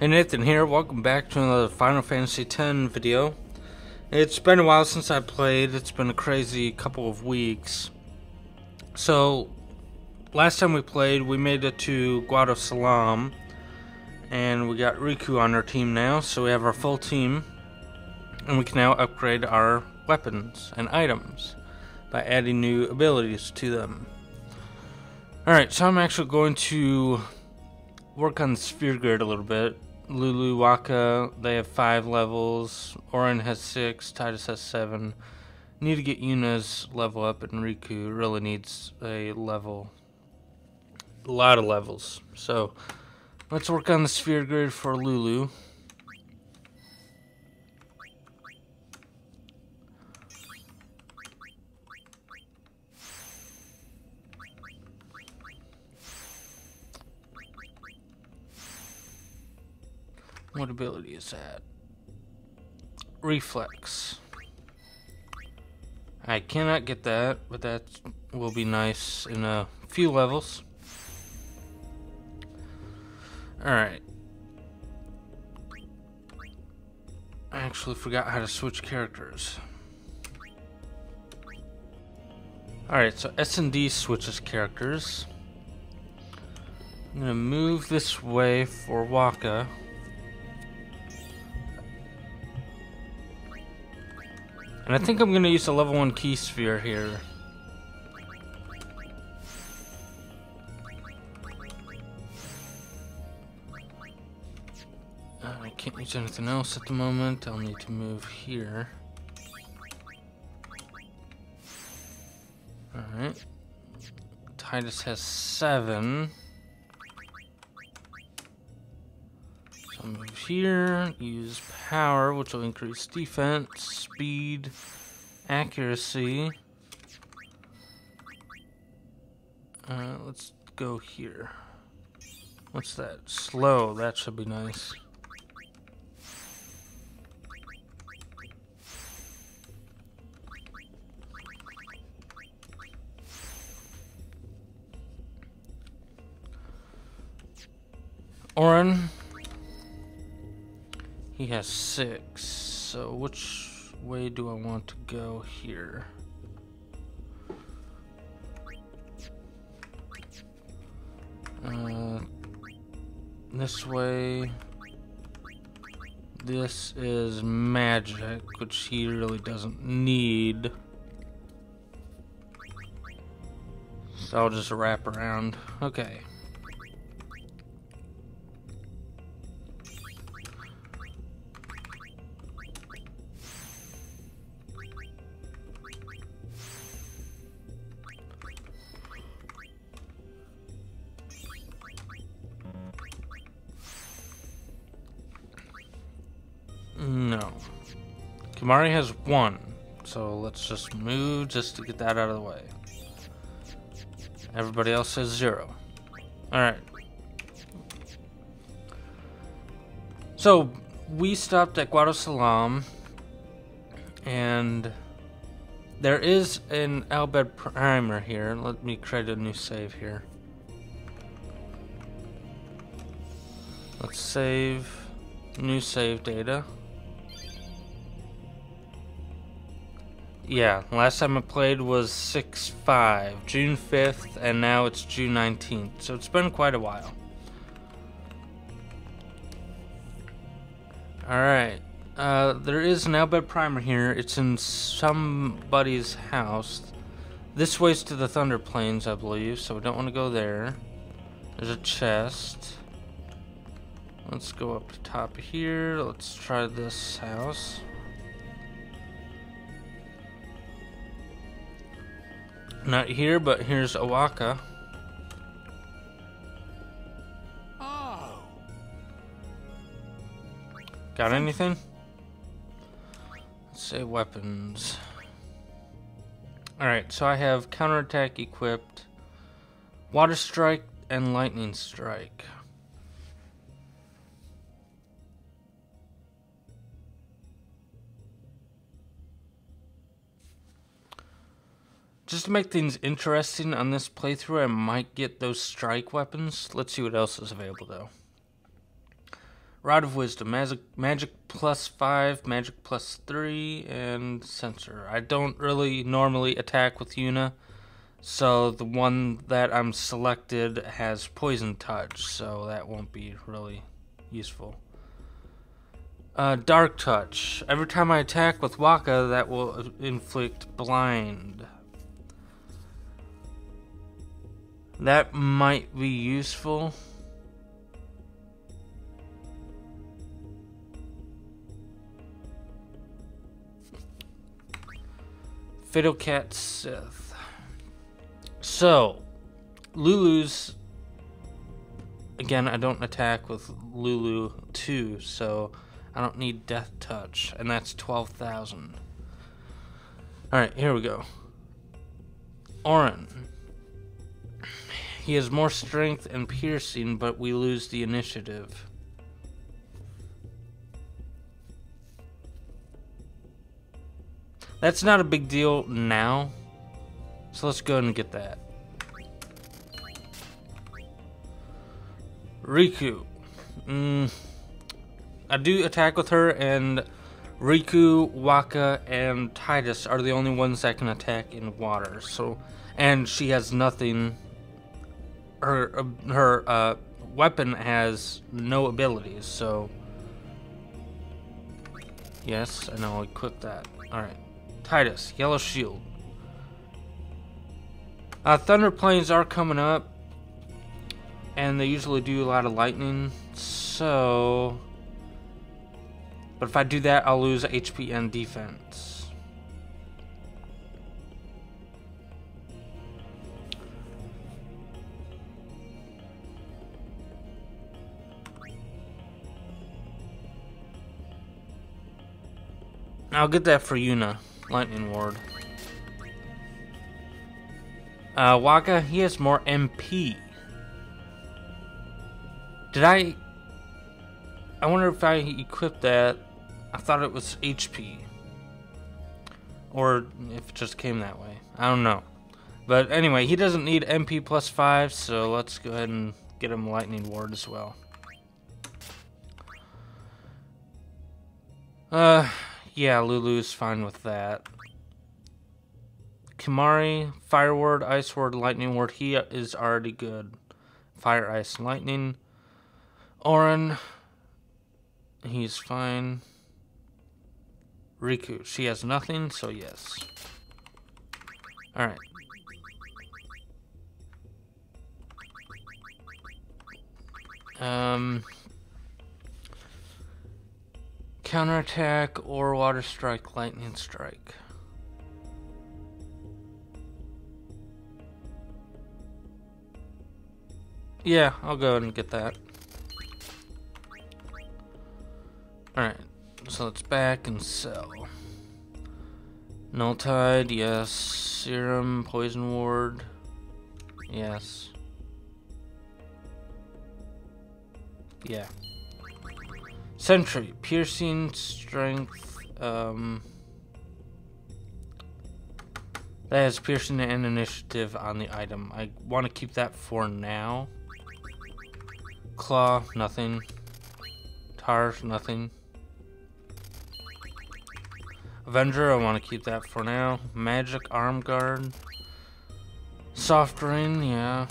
Hey Nathan here, welcome back to another Final Fantasy X video. It's been a while since I played, it's been a crazy couple of weeks. So, last time we played, we made it to Guadosalam, and we got Rikku on our team now, so we have our full team, and we can now upgrade our weapons and items by adding new abilities to them. Alright, so I'm actually going to work on the sphere grid a little bit Lulu Wakka, they have five levels. Auron has six. Tidus has seven. Need to get Yuna's level up, and Rikku really needs a level. A lot of levels. So, let's work on the sphere grid for Lulu. What ability is that? Reflex. I cannot get that, but that will be nice in a few levels. Alright. I actually forgot how to switch characters. Alright, so S and D switches characters. I'm gonna move this way for Wakka. And I think I'm going to use a level 1 key sphere here. Uh, I can't use anything else at the moment. I'll need to move here. Alright. Tidus has seven. So move here, use power, which will increase defense, speed, accuracy. Uh, let's go here. What's that? Slow, that should be nice. Auron, he has six, so which way do I want to go here? Uh, this way. This is magic, which he really doesn't need. So I'll just wrap around. Okay. Kimahri has one. So let's just move just to get that out of the way. Everybody else has zero. Alright. So, we stopped at Guadosalam. And there is an Al Bhed primer here. Let me create a new save here. Let's save new save data. Yeah, last time I played was 6-5, June 5th, and now it's June 19th, so it's been quite a while. Alright, uh, there is an Al primer here. It's in somebody's house. This way's to the Thunder Plains, I believe, so we don't want to go there. There's a chest. Let's go up to top here. Let's try this house. Not here, but here's O'aka. Oh. Got anything? Let's say weapons. Alright, so I have counterattack equipped, water strike, and lightning strike. Just to make things interesting on this playthrough, I might get those strike weapons. Let's see what else is available, though. Rod of Wisdom, magic, magic plus 5, magic plus 3, and Sensor. I don't really normally attack with Yuna, so the one that I'm selected has Poison Touch, so that won't be really useful. Uh, Dark Touch. Every time I attack with Wakka, that will inflict Blind. That might be useful. Fatal Cat Sith. So, Lulu's. Again, I don't attack with Lulu 2, so I don't need Death Touch, and that's 12,000. Alright, here we go. Auron. He has more strength and piercing, but we lose the initiative. That's not a big deal now. So let's go and get that. Rikku. Mm, I do attack with her, and Rikku, Wakka, and Tidus are the only ones that can attack in water. So, and she has nothing. Her uh, her uh, weapon has no abilities. So, yes, and I know. I equip that. All right, Tidus, Yellow Shield. Uh, Thunder Plains are coming up, and they usually do a lot of lightning. So but if I do that, I'll lose HP and defense. I'll get that for Yuna, Lightning Ward. Uh, Wakka, he has more MP. Did I... I wonder if I equipped that I thought it was HP. Or if it just came that way. I don't know. But anyway, he doesn't need MP plus 5, so let's go ahead and get him Lightning Ward as well. Uh, yeah, Lulu's fine with that. Kimahri, Fire Ward, Ice Ward, Lightning Ward, he is already good. Fire, Ice, Lightning. Auron, he's fine. Rikku, She has nothing, so yes. Alright. Um, counterattack or water strike, lightning strike. Yeah, I'll go ahead and get that. Alright. So let's back and sell. Null Tide, yes. Serum, Poison Ward, yes. Yeah. Sentry, Piercing, Strength, um... That has Piercing and Initiative on the item. I want to keep that for now. Claw, nothing. Tars, nothing. Avenger, I want to keep that for now. Magic Arm Guard. Soft Rain, yeah.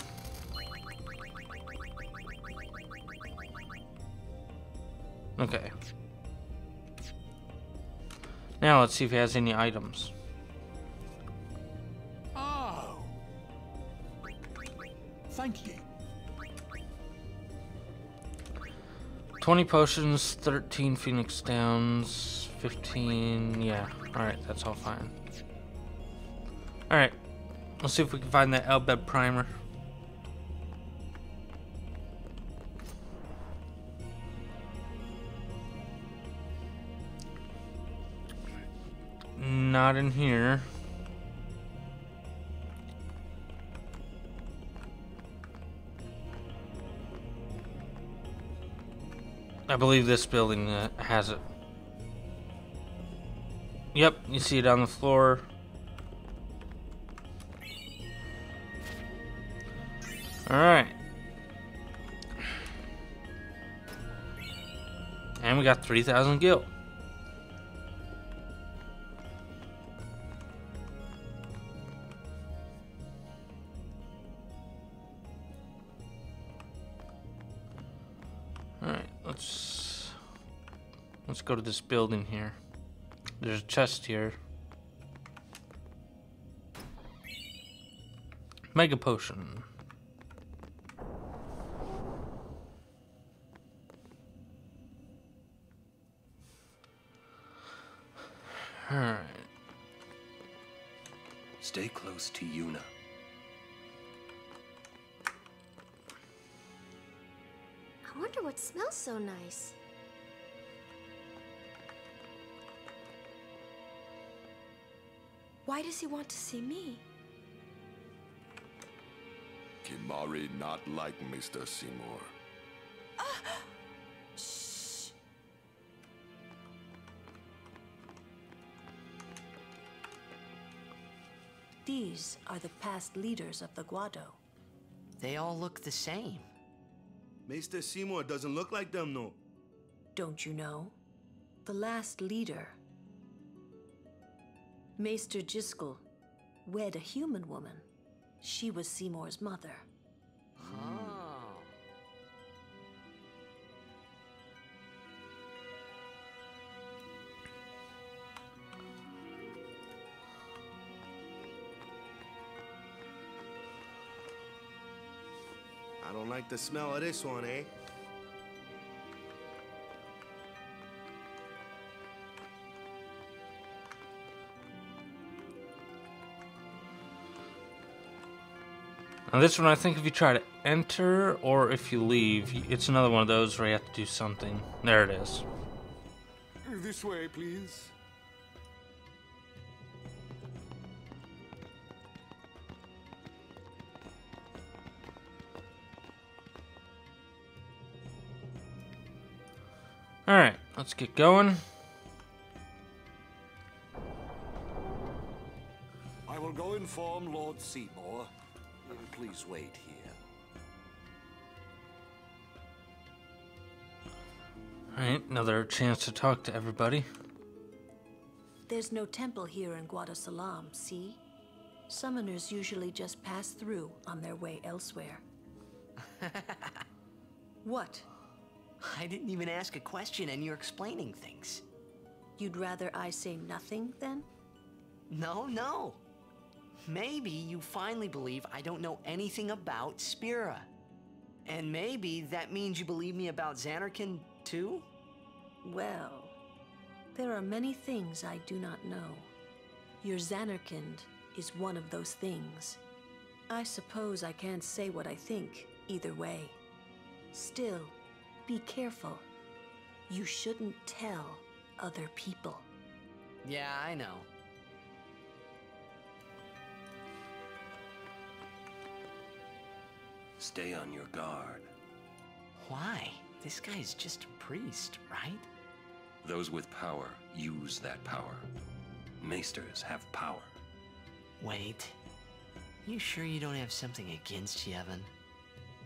Okay. Now let's see if he has any items. Oh. Thank you. 20 potions, 13 Phoenix Downs, 15, yeah. Alright, that's all fine. Alright, let's see if we can find that Al Bhed primer. Not in here. I believe this building uh, has it. Yep, you see it on the floor. Alright. And we got 3,000 gil. Go to this building here. There's a chest here. Mega potion. Alright. Stay close to Yuna. I wonder what smells so nice. Why does he want to see me? Kimahri not like Mr. Seymour. Shh. These are the past leaders of the Guado. They all look the same. Maester Seymour doesn't look like them, no. Don't you know? The last leader, Maester Jyscal, wed a human woman. She was Seymour's mother. Oh. I don't like the smell of this one, eh? Now this one, I think if you try to enter or if you leave, it's another one of those where you have to do something. There it is. This way, please. Alright, let's get going. I will go inform Lord Seymour. Please wait here. Alright, another chance to talk to everybody. There's no temple here in Guadosalam, see? Summoners usually just pass through on their way elsewhere. what? I didn't even ask a question and you're explaining things. You'd rather I say nothing then? No, no. Maybe you finally believe I don't know anything about Spira. And maybe that means you believe me about Zanarkand too? Well, there are many things I do not know. Your Zanarkand is one of those things. I suppose I can't say what I think either way. Still, be careful. You shouldn't tell other people. Yeah, I know. Stay on your guard. Why? This guy's just a priest, right? Those with power use that power. Maesters have power. Wait. You sure you don't have something against Yevon?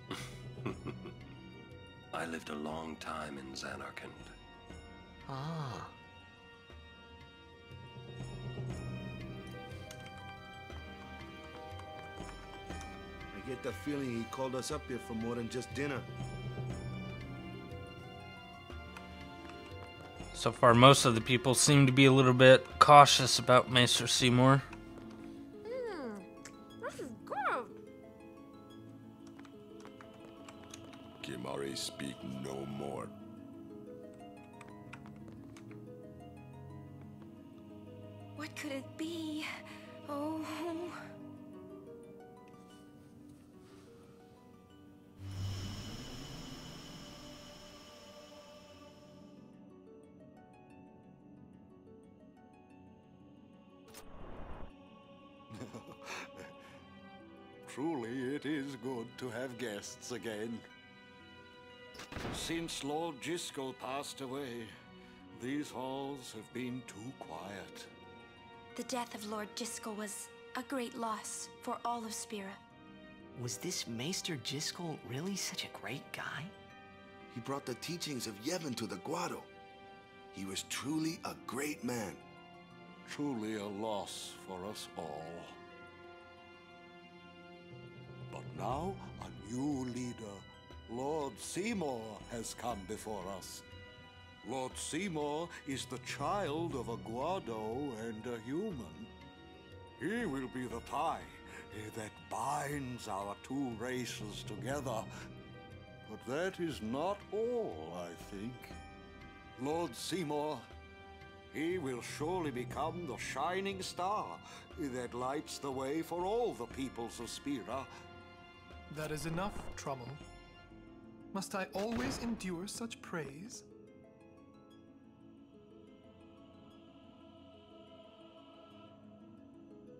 I lived a long time in Zanarkand. Ah. Get the feeling he called us up here for more than just dinner. So far, most of the people seem to be a little bit cautious about Maester Seymour. Have guests again. Since Lord Jyscal passed away, these halls have been too quiet. The death of Lord Jyscal was a great loss for all of Spira. Was this Maester Jyscal really such a great guy? He brought the teachings of Yevon to the Guado. He was truly a great man. Truly a loss for us all. But now a new leader, Lord Seymour, has come before us. Lord Seymour is the child of a Guado and a human. He will be the tie eh, that binds our two races together. But that is not all, I think. Lord Seymour, he will surely become the shining star that lights the way for all the peoples of Spira. That is enough, Tromell. Must I always endure such praise?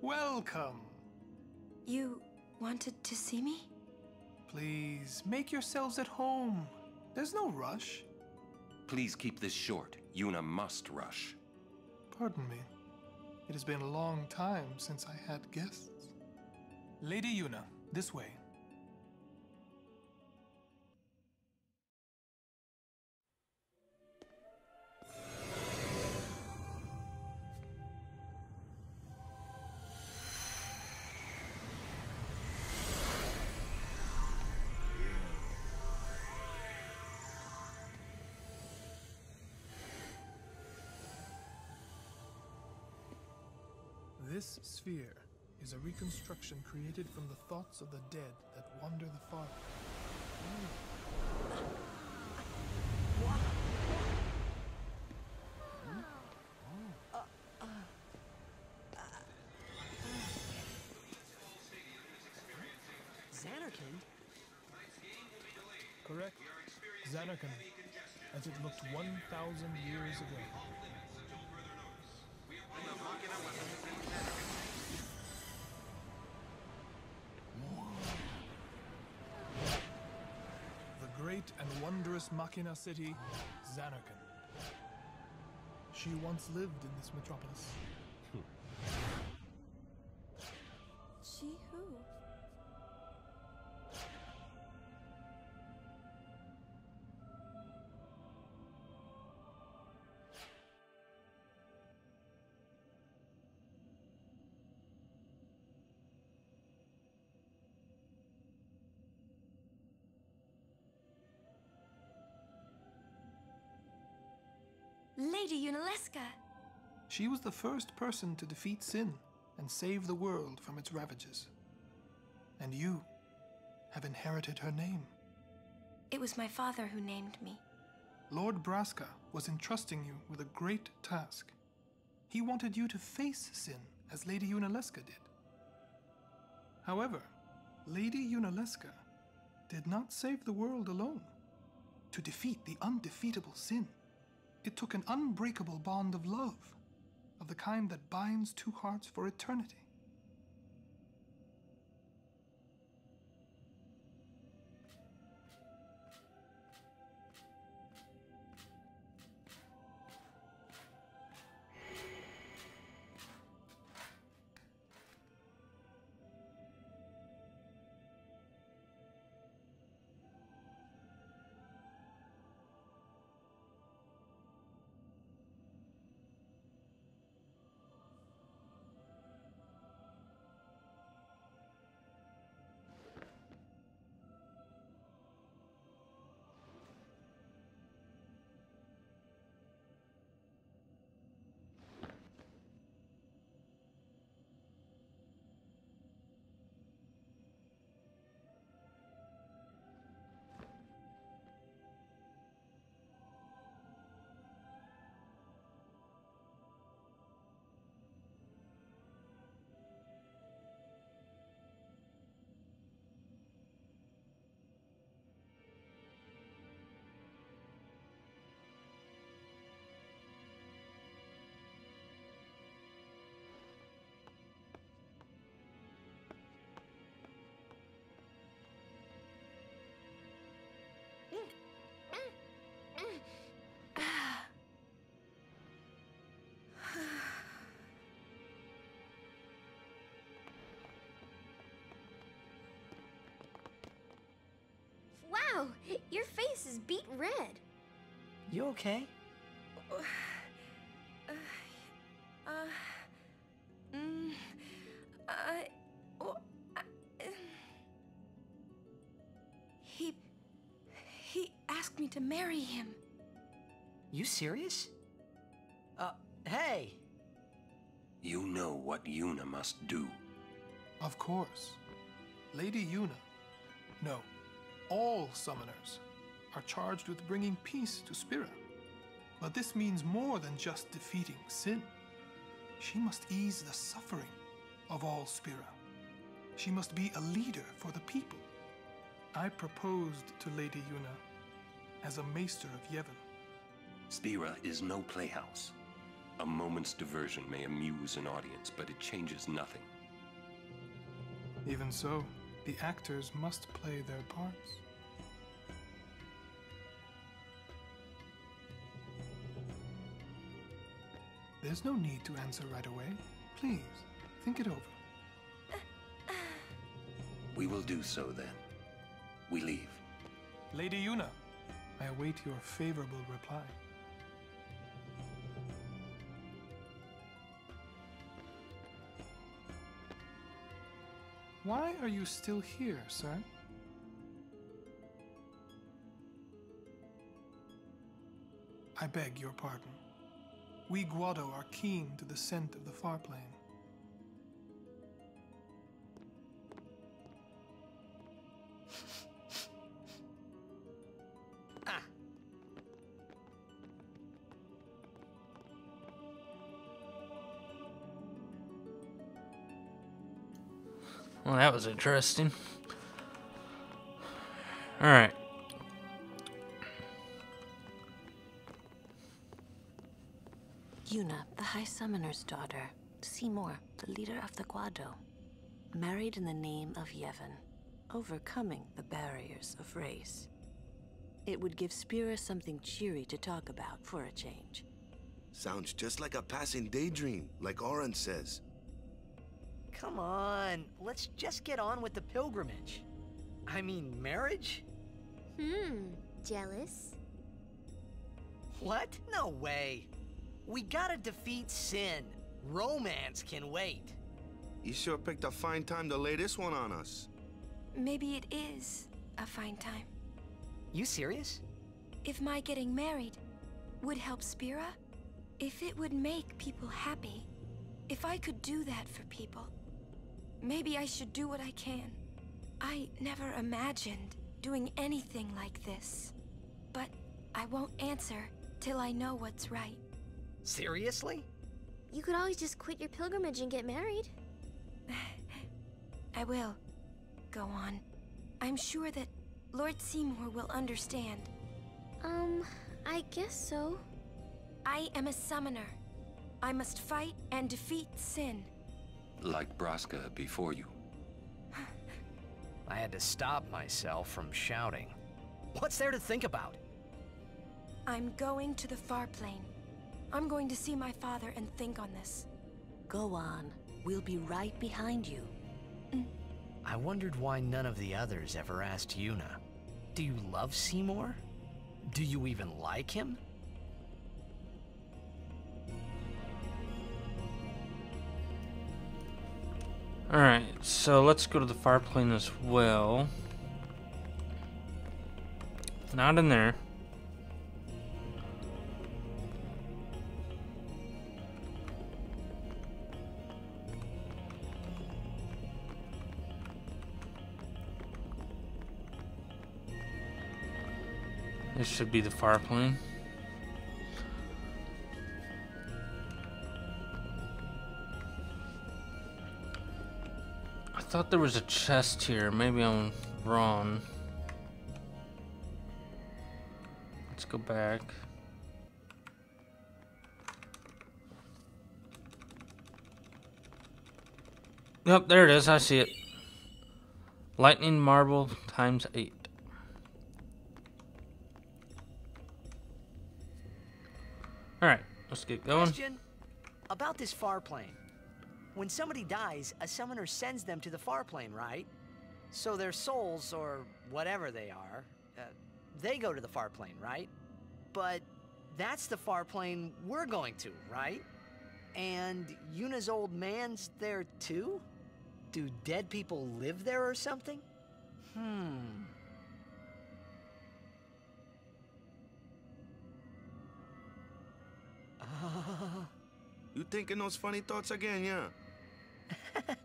Welcome. You wanted to see me? Please, make yourselves at home. There's no rush. Please keep this short. Yuna must rush. Pardon me. It has been a long time since I had guests. Lady Yuna, this way. This sphere is a reconstruction created from the thoughts of the dead that wander the far. Zanarkand? Correct. Zanarkand, as it looked 1,000 years ago. Wondrous Machina city, Zanarkand. She once lived in this metropolis. Yunalesca! She was the first person to defeat sin and save the world from its ravages. And you have inherited her name. It was my father who named me. Lord Braska was entrusting you with a great task. He wanted you to face sin as Lady Yunalesca did. However, Lady Yunalesca did not save the world alone. To defeat the undefeatable sin, it took an unbreakable bond of love, of the kind that binds two hearts for eternity. Wow, your face is beet red. You okay? Uh, uh, mm, I, oh, I, he, he asked me to marry him. You serious? Uh, hey! You know what Yuna must do. Of course. Lady Yuna. No, all summoners are charged with bringing peace to Spira. But this means more than just defeating sin. She must ease the suffering of all Spira. She must be a leader for the people. I proposed to Lady Yuna as a maester of Yevon. Spira is no playhouse. A moment's diversion may amuse an audience, but it changes nothing. Even so, the actors must play their parts. There's no need to answer right away. Please, think it over. We will do so then. We leave. Lady Yuna, I await your favorable reply. Why are you still here, sir? I beg your pardon. We Guado are keen to the scent of the far plain. Well, that was interesting. Alright. Yuna, the High Summoner's daughter, Seymour, the leader of the Guado, married in the name of Yevon, overcoming the barriers of race. It would give Spira something cheery to talk about for a change. Sounds just like a passing daydream, like Auron says. Come on, let's just get on with the pilgrimage. I mean, marriage? Hmm, jealous? What? No way. We gotta defeat sin. Romance can wait. You sure picked a fine time to lay this one on us. Maybe it is a fine time. You serious? If my getting married would help Spira, if it would make people happy, if I could do that for people, maybe I should do what I can. I never imagined doing anything like this. But I won't answer till I know what's right. Seriously? You could always just quit your pilgrimage and get married. I will. Go on. I'm sure that Lord Seymour will understand. Um, I guess so. I am a summoner. I must fight and defeat sin. Like Braska before you. I had to stop myself from shouting. What's there to think about? I'm going to the far plane. I'm going to see my father and think on this. Go on. We'll be right behind you. Mm. I wondered why none of the others ever asked Yuna. Do you love Seymour? Do you even like him? Alright, so let's go to the far plane as well. Not in there. This should be the far plane. Thought there was a chest here. Maybe I'm wrong. Let's go back. Yep, there it is. I see it. Lightning marble times eight. Alright, let's get going. Question about this far plane. When somebody dies, a summoner sends them to the far plane, right? So their souls, or whatever they are, uh, they go to the far plane, right? But That's the far plane we're going to, right? And Yuna's old man's there too? Do dead people live there or something? Hmm. Uh, you thinking those funny thoughts again, yeah? Yeah.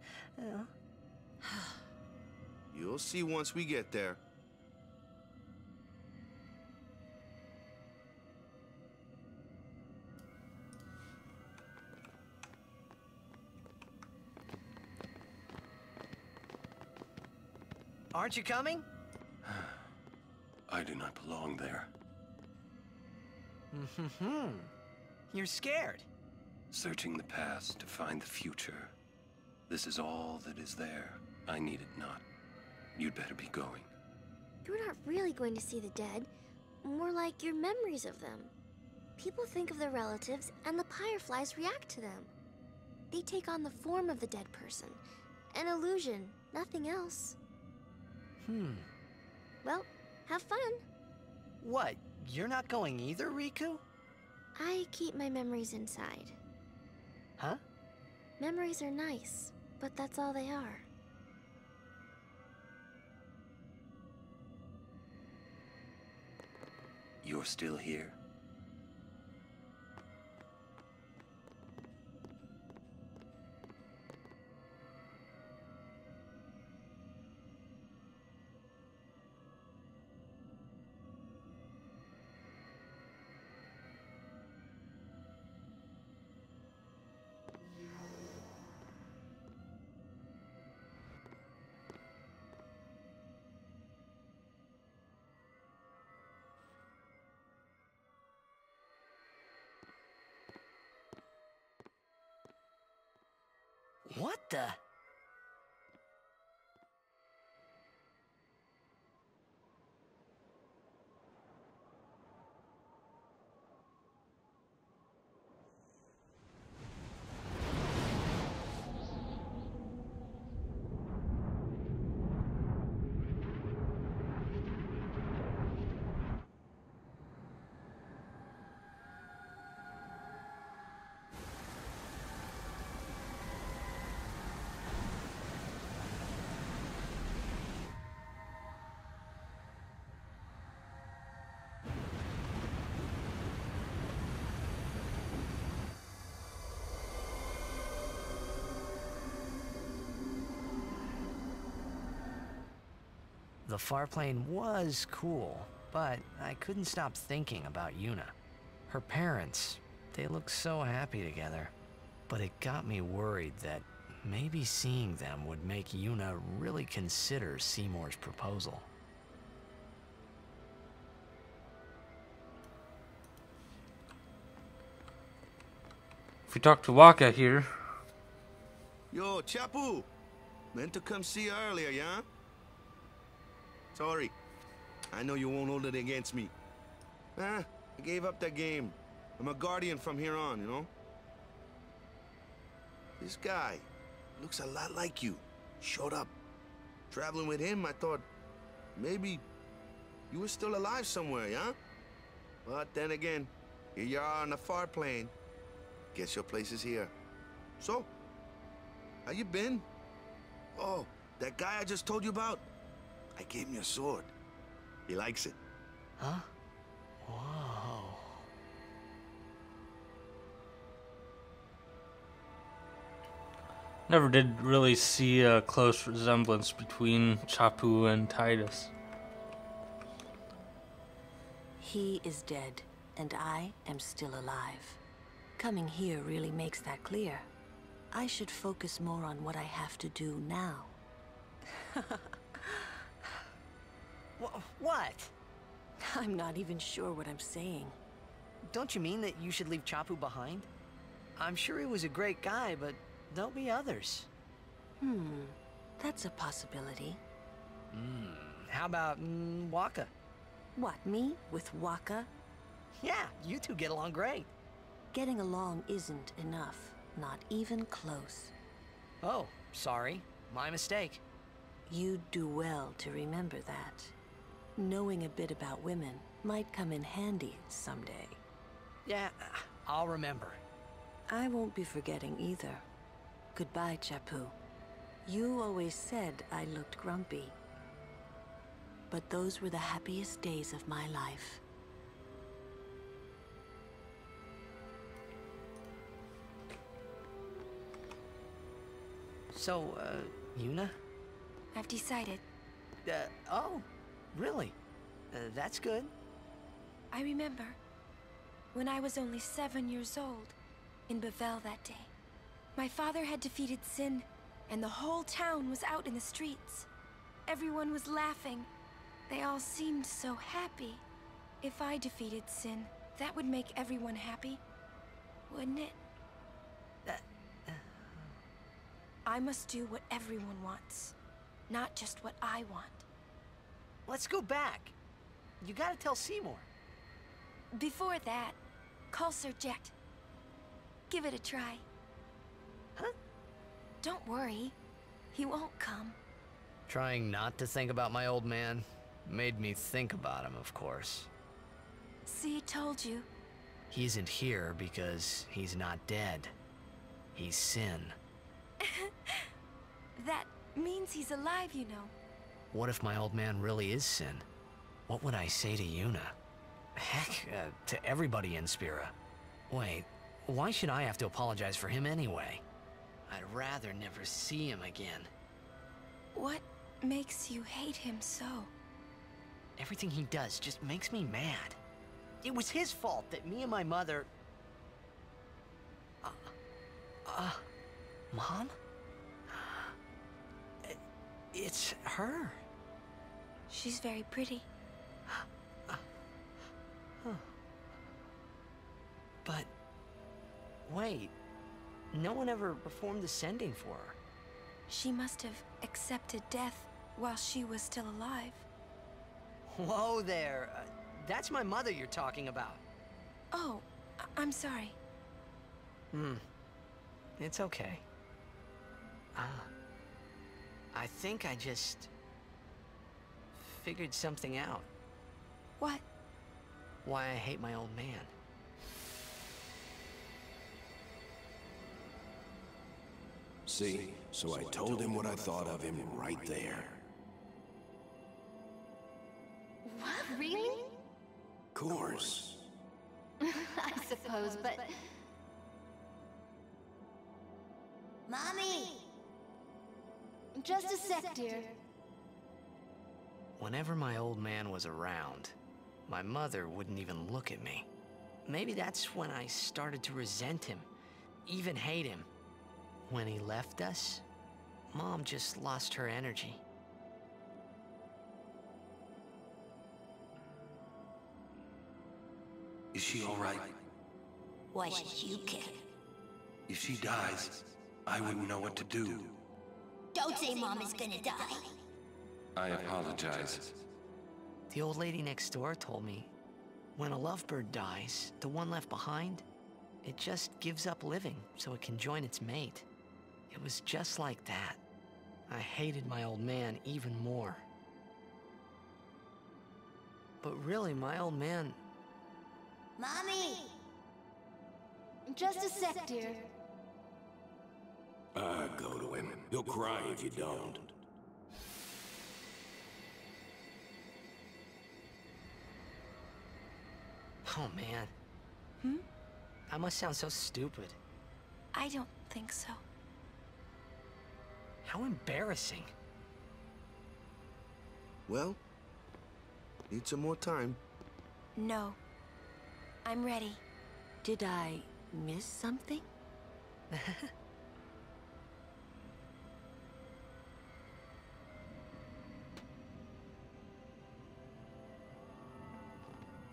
You'll see once we get there. Aren't you coming? I do not belong there. Mm-hmm. You're scared. Searching the past to find the future. This is all that is there. I need it not. You'd better be going. You're not really going to see the dead. More like your memories of them. People think of their relatives, and the Fireflies react to them. They take on the form of the dead person. An illusion, nothing else. Hmm. Well, have fun. What? You're not going either, Rikku? I keep my memories inside. Huh? Memories are nice, but that's all they are. You're still here? What the? The far plane was cool, but I couldn't stop thinking about Yuna. Her parents, they looked so happy together. But it got me worried that maybe seeing them would make Yuna really consider Seymour's proposal. If we talk to Wakka here. Yo, Chappu! Meant to come see you earlier, yeah? Sorry. I know you won't hold it against me. Ah, I gave up that game. I'm a guardian from here on, you know? This guy looks a lot like you. Showed up. Traveling with him, I thought maybe you were still alive somewhere, yeah? But then again, here you are on the far plane. Guess your place is here. So, how you been? Oh, that guy I just told you about? I gave him your sword. He likes it. Huh? Whoa. Never did really see a close resemblance between Chappu and Tidus. He is dead, and I am still alive. Coming here really makes that clear. I should focus more on what I have to do now. Wh- what? I'm not even sure what I'm saying. Don't you mean that you should leave Chappu behind? I'm sure he was a great guy, but there'll be others. Hmm, that's a possibility. Hmm, how about mm, Wakka? What, me? With Wakka? Yeah, you two get along great. Getting along isn't enough. Not even close. Oh, sorry. My mistake. You'd do well to remember that. Knowing a bit about women might come in handy someday. Yeah, I'll remember. I won't be forgetting either. Goodbye, Chappu. You always said I looked grumpy. But those were the happiest days of my life. So, uh, Yuna? I've decided. Uh, oh, really? Uh, that's good. I remember when I was only seven years old in Bevelle that day. My father had defeated Sin, and the whole town was out in the streets. Everyone was laughing. They all seemed so happy. If I defeated Sin, that would make everyone happy, wouldn't it? I must do what everyone wants, not just what I want. Let's go back. You gotta tell Seymour. Before that, call Sir Jecht. Give it a try. Huh? Don't worry. He won't come. Trying not to think about my old man made me think about him, of course. See, told you. He isn't here because he's not dead. He's Sin. that means he's alive, you know. What if my old man really is Sin? What would I say to Yuna? Heck, uh, to everybody in Spira. Wait, why should I have to apologize for him anyway? I'd rather never see him again. What makes you hate him so? Everything he does just makes me mad. It was his fault that me and my mother... Uh, uh, Mom? It's her. She's very pretty. But... Wait. No one ever performed the sending for her. She must have accepted death while she was still alive. Whoa there. Uh, that's my mother you're talking about. Oh, I I'm sorry. Hmm. It's okay. Uh, I think I just... figured something out. What? Why I hate my old man. See? So I told him what I thought of him right there. What? Really? Course. I suppose, but... Mommy! Just a sec, dear. Whenever my old man was around, my mother wouldn't even look at me. Maybe that's when I started to resent him, even hate him. When he left us, Mom just lost her energy. Is she all right? Why should you care? If she dies, I wouldn't know what to do. Don't say Mom is gonna die. I apologize. The old lady next door told me, when a lovebird dies, the one left behind, it just gives up living so it can join its mate. It was just like that. I hated my old man even more. But really, my old man... Mommy! Just a sec, dear. Ah, go to him. He'll cry if you don't. Oh, man. Hmm? I must sound so stupid. I don't think so. How embarrassing. Well, need some more time. No. I'm ready. Did I miss something?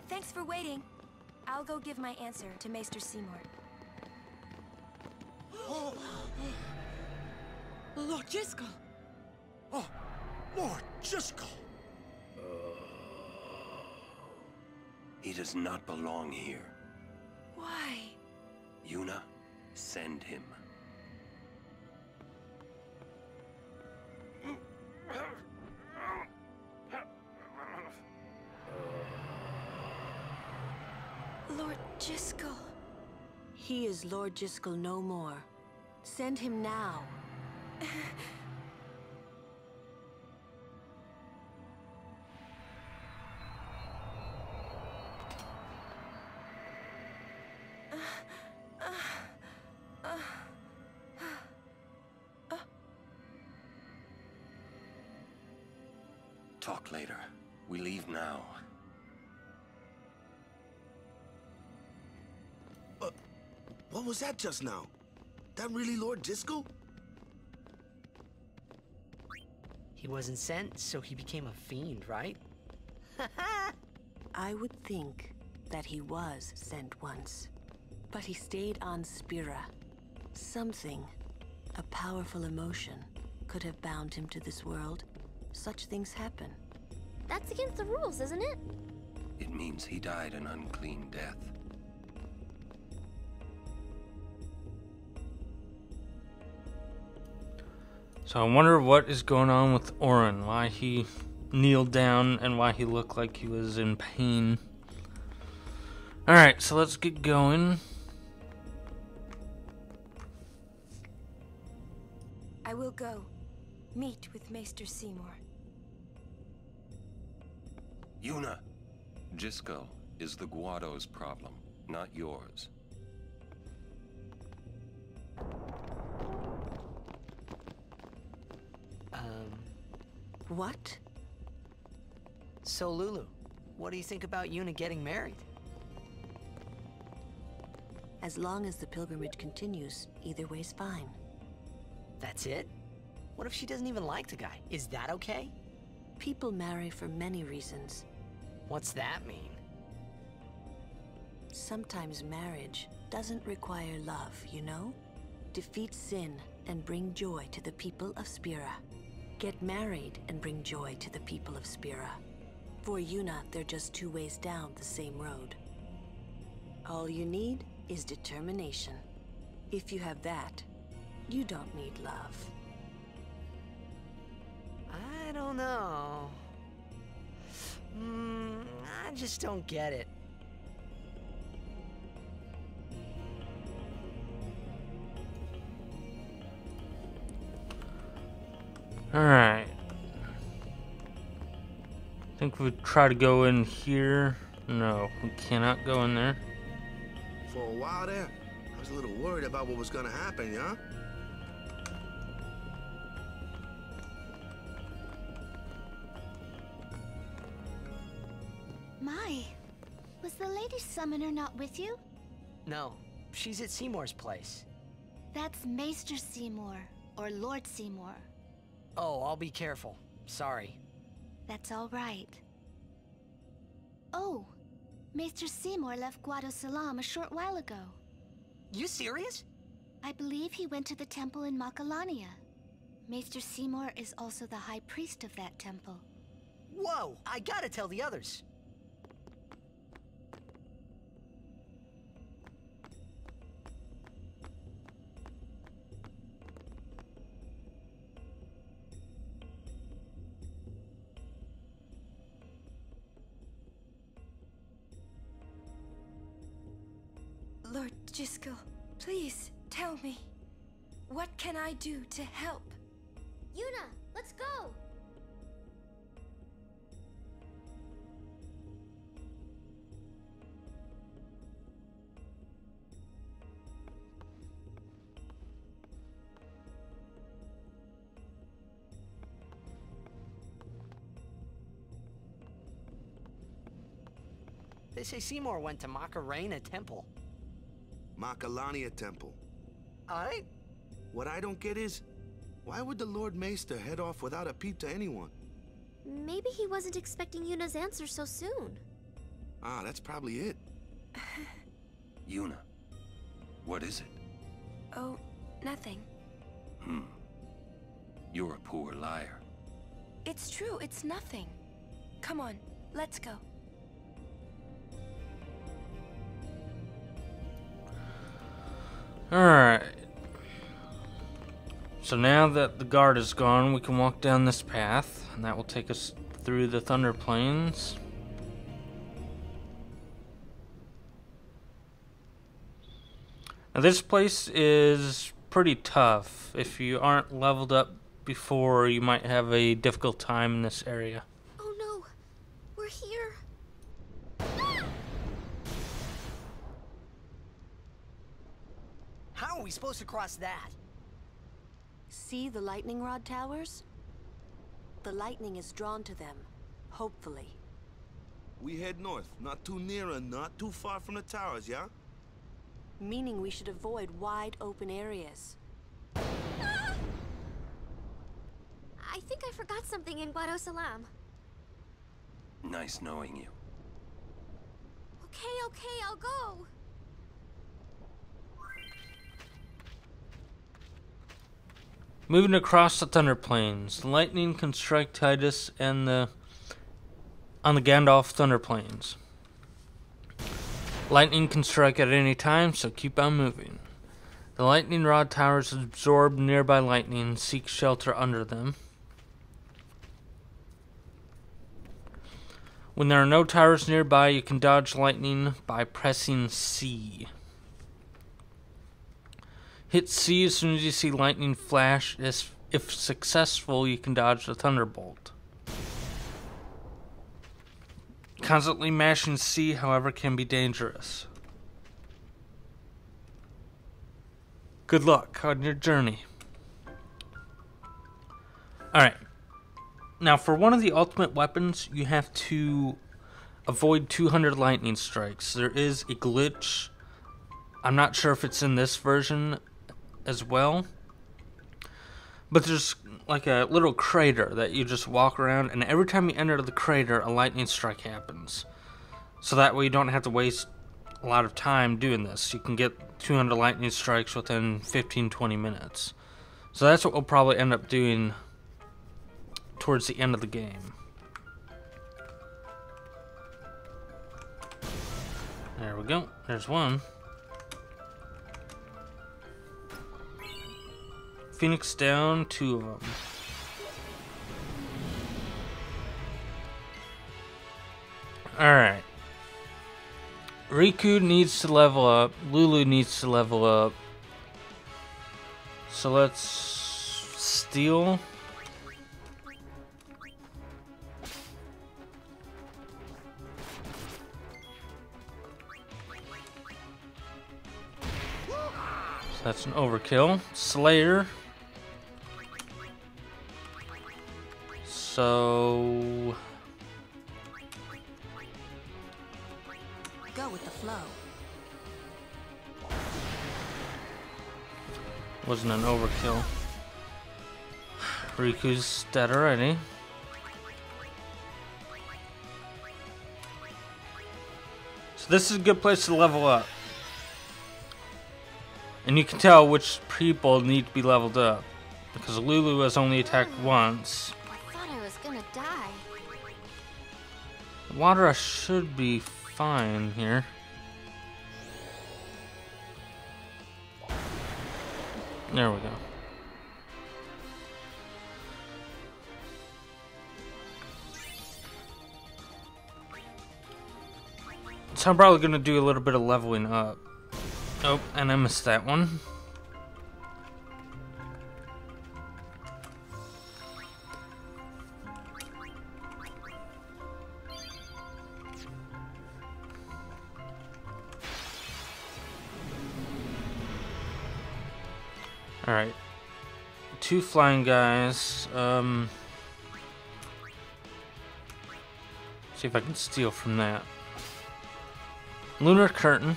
Thanks for waiting. I'll go give my answer to Maester Seymour. Lord Jyscal! Oh, Lord Jyscal! He does not belong here. Why? Yuna, send him. He is Lord Jyscal no more. Send him now. was that just now? That really Lord Jyscal? He wasn't sent, so he became a fiend, right? I would think that he was sent once. But he stayed on Spira. Something, a powerful emotion, could have bound him to this world. Such things happen. That's against the rules, isn't it? It means he died an unclean death. So I wonder what is going on with Auron, why he kneeled down and why he looked like he was in pain. Alright, so let's get going. I will go. Meet with Maester Seymour. Yuna! Jyscal is the Guado's problem, not yours. What? so Lulu, what do you think about Yuna getting married? As long as the pilgrimage continues, either way's fine. That's it? What if she doesn't even like the guy? Is that okay? People marry for many reasons. What's that mean? Sometimes marriage doesn't require love, you know? Defeat sin and bring joy to the people of Spira. Get married and bring joy to the people of Spira. For Yuna, they're just two ways down the same road. All you need is determination. If you have that, you don't need love. I don't know. Mm, I just don't get it. Alright. I think we try to go in here. No, we cannot go in there. For a while there, I was a little worried about what was gonna happen, yeah? My, was the Lady Summoner not with you? No, she's at Seymour's place. That's Maester Seymour, or Lord Seymour. Oh, I'll be careful. Sorry. That's all right. Oh, Maester Seymour left Guadosalam a short while ago. You serious? I believe he went to the temple in Macalania. Maester Seymour is also the high priest of that temple. Whoa, I gotta tell the others. Can I do to help? Yuna, let's go! They say Seymour went to Macalania Temple. Macalania Temple. I? What I don't get is, why would the Lord Maester head off without a peep to anyone? Maybe he wasn't expecting Yuna's answer so soon. Ah, that's probably it. Yuna, what is it? Oh, nothing. Hmm. You're a poor liar. It's true, it's nothing. Come on, let's go. Alright. So now that the guard is gone, we can walk down this path, and that will take us through the Thunder Plains. Now this place is pretty tough. If you aren't leveled up before, you might have a difficult time in this area. Oh no, we're here. How are we supposed to cross that? See the lightning rod towers? The lightning is drawn to them, hopefully. We head north, not too near and not too far from the towers, yeah? Meaning we should avoid wide open areas. I think I forgot something in Guadosalam. Nice knowing you. Okay, okay, I'll go. Moving across the Thunder Plains, lightning can strike Tidus and the on the Gandalf Thunder Plains. Lightning can strike at any time, so keep on moving. The lightning rod towers absorb nearby lightning and seek shelter under them. When there are no towers nearby, you can dodge lightning by pressing C. Hit C as soon as you see lightning flash. If successful, you can dodge the thunderbolt. Constantly mashing C, however, can be dangerous. Good luck on your journey. Alright. Now, for one of the ultimate weapons, you have to avoid 200 lightning strikes. There is a glitch. I'm not sure if it's in this version as well. But there's like a little crater that you just walk around, and every time you enter the crater, a lightning strike happens. So that way you don't have to waste a lot of time doing this. You can get 200 lightning strikes within 15 20 minutes. So that's what we'll probably end up doing towards the end of the game. There we go. There's one. Phoenix down, two of them. Alright. Rikku needs to level up. Lulu needs to level up. So let's steal. So that's an overkill. Slayer. So Go with the flow. wasn't an overkill. Rikku's dead already. So this is a good place to level up. And you can tell which people need to be leveled up. Because Lulu has only attacked once. Water should be fine here. There we go. So I'm probably gonna do a little bit of leveling up. Oh, and I missed that one. Alright. Two flying guys. Um, see if I can steal from that. Lunar Curtain.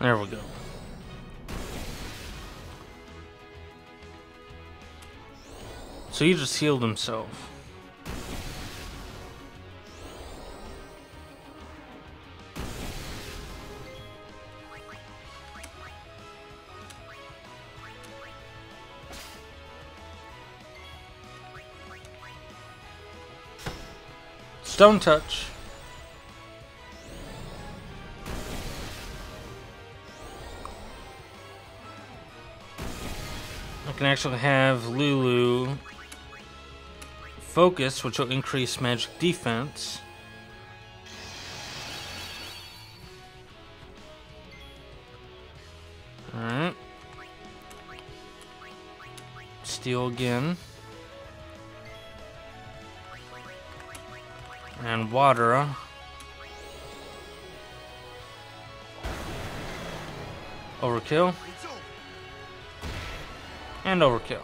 There we go. So he just healed himself. Stone touch. I can actually have Lulu focus, which will increase magic defense. Alright. Steal again. And water. Overkill. And overkill.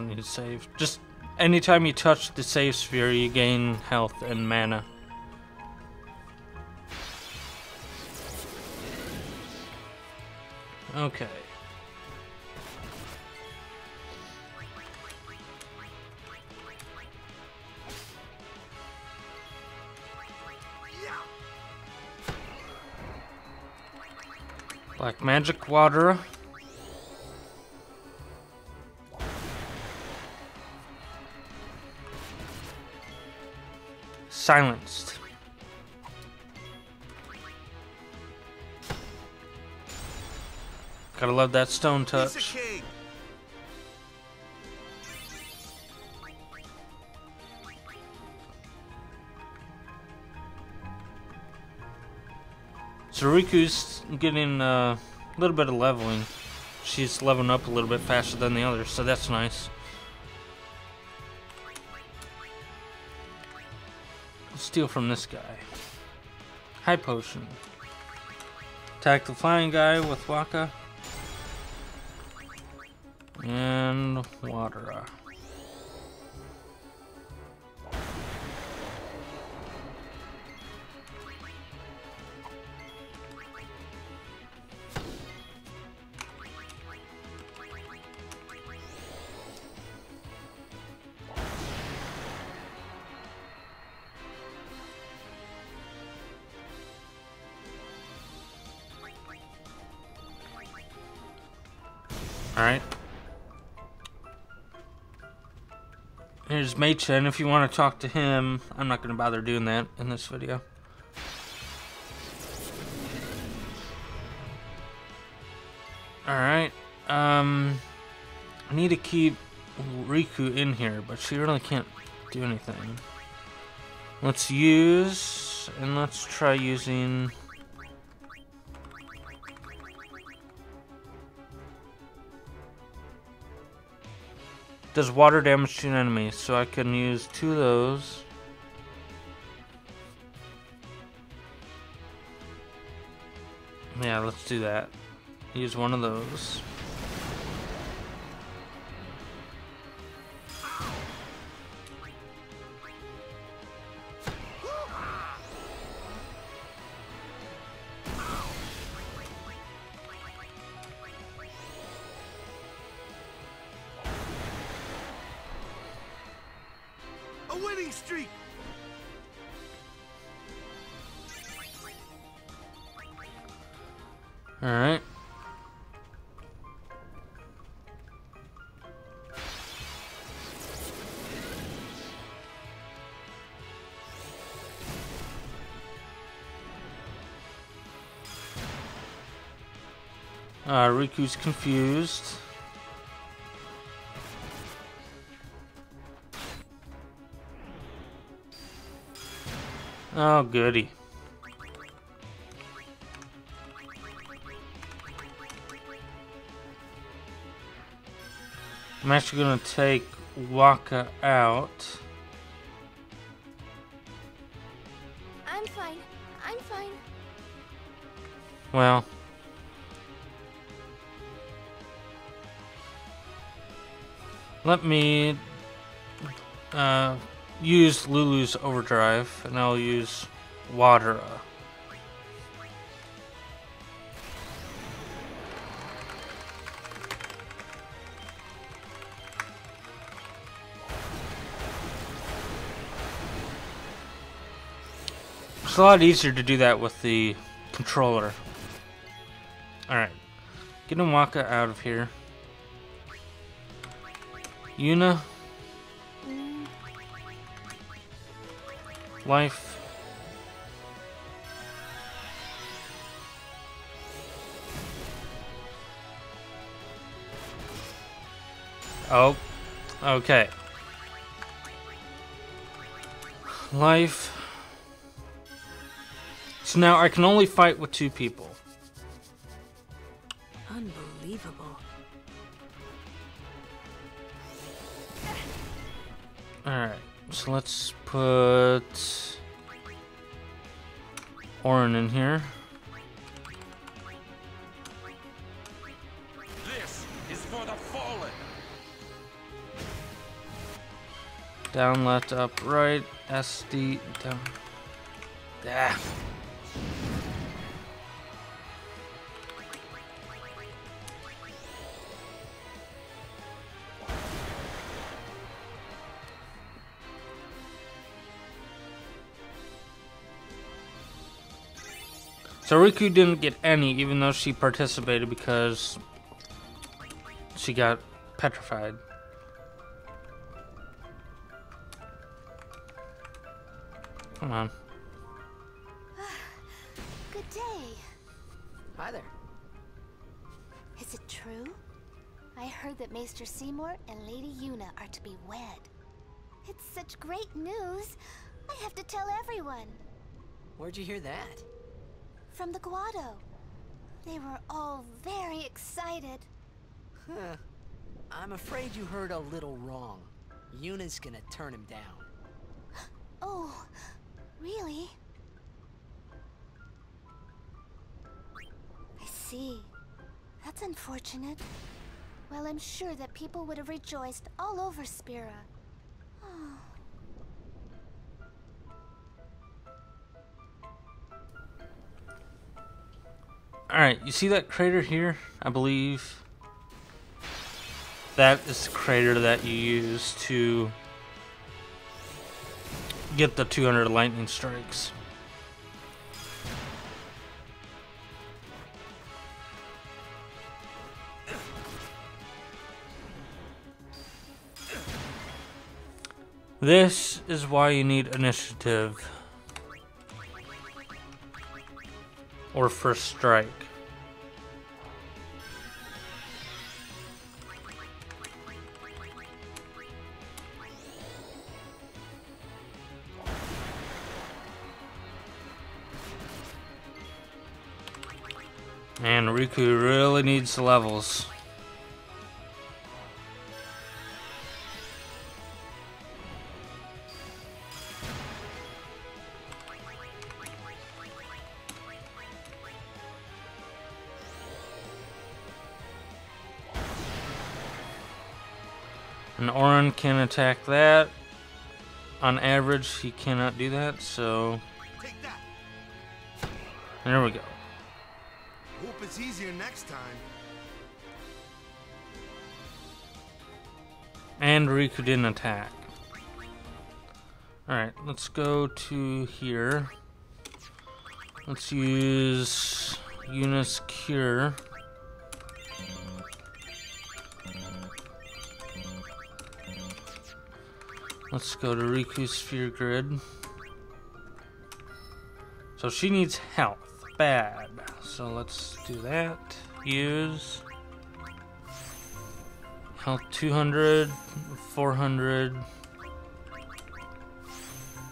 Don't need to save. Just anytime you touch the save sphere, you gain health and mana. Okay. Black magic water. Silenced. Gotta love that stone touch. So Rikku's getting uh, a little bit of leveling. She's leveling up a little bit faster than the others, so that's nice. Steal from this guy. High potion. Attack the flying guy with Wakka. And water. Maechen. If you want to talk to him, I'm not going to bother doing that in this video. Alright. Um, I need to keep Rikku in here, but she really can't do anything. Let's use, and let's try using... Does water damage to an enemy, so I can use two of those. Yeah, let's do that. Use one of those. Rikku's confused. Oh, goody. I'm actually gonna take Wakka out. I'm fine. I'm fine. Well. Let me uh, use Lulu's overdrive, and I'll use Water. It's a lot easier to do that with the controller. Alright. Get Wakka out of here. Yuna. Life. Oh, okay. Life. So now I can only fight with two people. Unbelievable. So let's put Auron in here. This is for the fallen. Down, left, up, right, SD, down. Ah. So Rikku didn't get any, even though she participated because she got petrified. Come on. Good day. Hi there. Is it true? I heard that Maester Seymour and Lady Yuna are to be wed. It's such great news. I have to tell everyone. Where'd you hear that? From the Guado. They were all very excited. Huh. I'm afraid you heard a little wrong. Yuna's gonna turn him down. Oh, really? I see. That's unfortunate. Well, I'm sure that people would have rejoiced all over Spira. Oh. Alright, you see that crater here? I believe that is the crater that you use to get the 200 lightning strikes. This is why you need initiative. Or first strike. Man, Rikku really needs levels. And Auron can attack that. On average, he cannot do that, so... There we go. Hope it's easier next time. And Rikku didn't attack. Alright, let's go to here. Let's use Yuna's Cure. Let's go to Rikku's Sphere Grid. So she needs health. Bad. So let's do that. Use. Health 200, 400.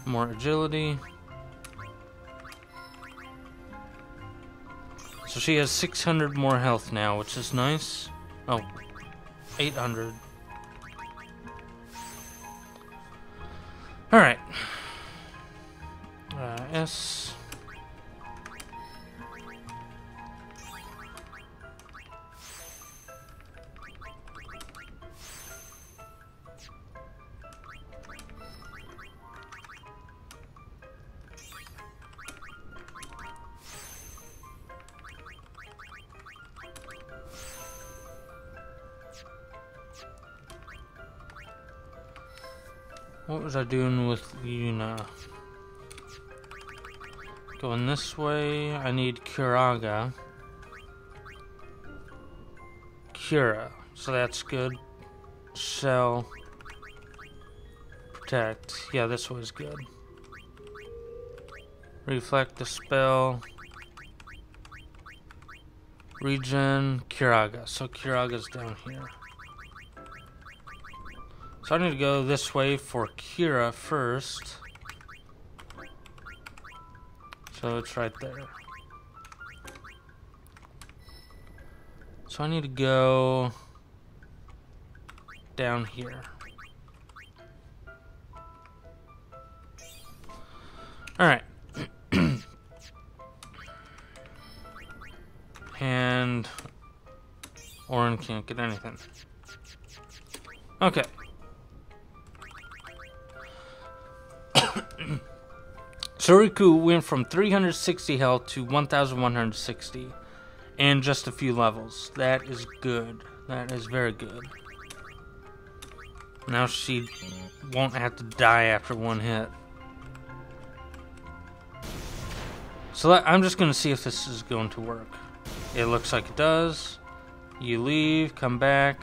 More agility. So she has 600 more health now, which is nice. Oh, 800. Doing with Yuna? Going this way, I need Curaga. Cura, so that's good. Shell. Protect. Yeah, this was good. Reflect the spell. Regen Curaga. So Curaga's down here. So I need to go this way for Kira first. So it's right there. So I need to go down here. Alright. and Auron can't get anything. Okay. So Rikku went from 360 health to 1160 in just a few levels. That is good. That is very good. Now she won't have to die after one hit. So I'm just going to see if this is going to work. It looks like it does. You leave, come back.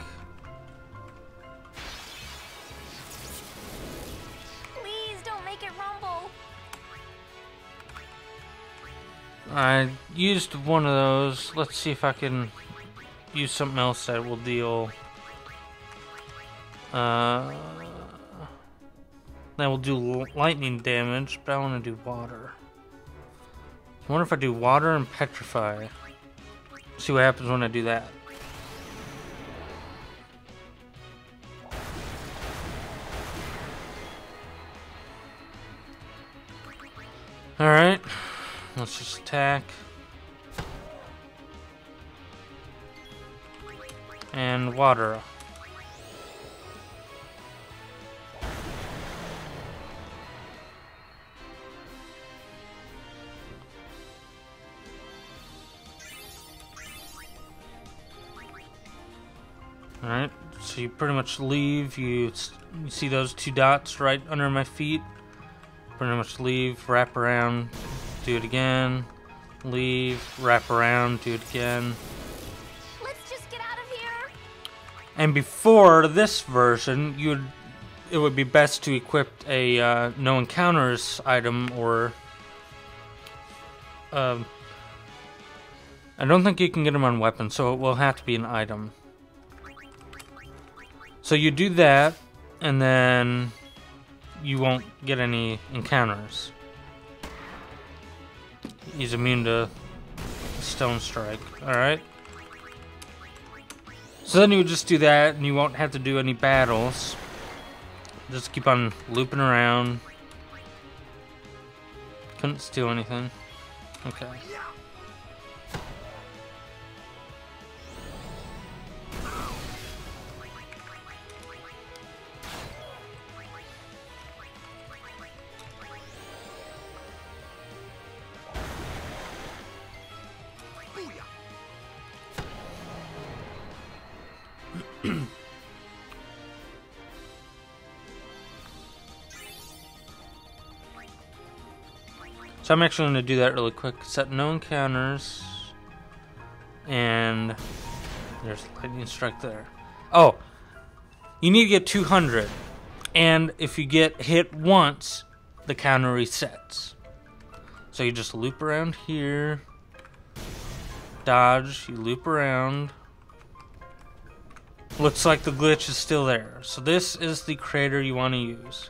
I used one of those. Let's see if I can use something else that will deal. Uh, that will do lightning damage, but I want to do water. I wonder if I do water and petrify. See what happens when I do that. Let's just attack. And water. Alright, so you pretty much leave, you, you see those two dots right under my feet? Pretty much leave, wrap around, do it again, leave, wrap around, do it again. Let's just get out of here. And before this version, you would it would be best to equip a uh, no encounters item or um, I don't think you can get them on weapons, so it will have to be an item. So you do that, and then you won't get any encounters. He's immune to Stone Strike. Alright. So then you would just do that, and you won't have to do any battles. Just keep on looping around. Couldn't steal anything. Okay. So I'm actually going to do that really quick. Set no encounters. And there's lightning strike there. Oh, you need to get 200. And if you get hit once, the counter resets. So you just loop around here. Dodge, you loop around. Looks like the glitch is still there. So this is the crater you want to use.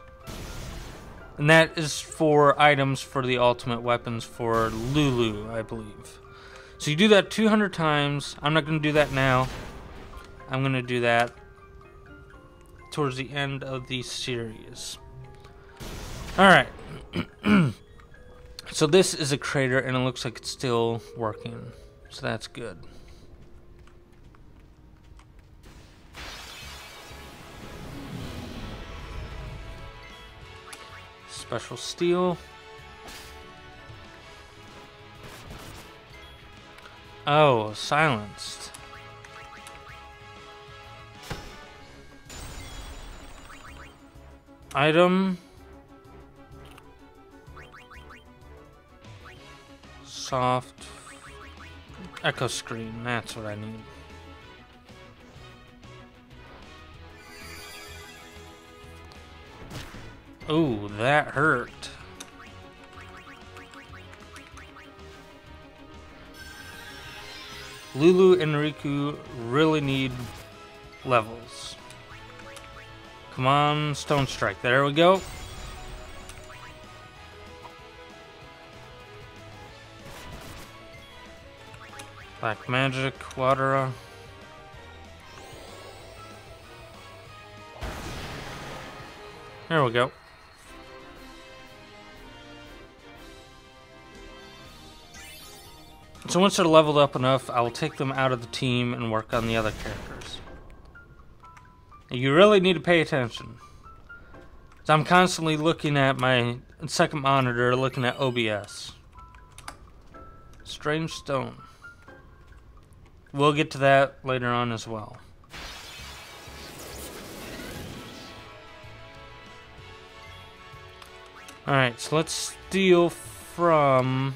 And that is for items for the ultimate weapons for Lulu, I believe. So you do that 200 times. I'm not going to do that now. I'm going to do that towards the end of the series. Alright. so this is a crater and it looks like it's still working. So that's good. Special steel. Oh, silenced. Item. Soft. Echo screen, that's what I need. Oh, that hurt. Lulu and Rikku really need levels. Come on, Stone Strike. There we go. Black Magic, Quadra. There we go. So once they're leveled up enough, I will take them out of the team and work on the other characters. You really need to pay attention. So I'm constantly looking at my second monitor, looking at OBS. Strange Stone. We'll get to that later on as well. Alright, so let's steal from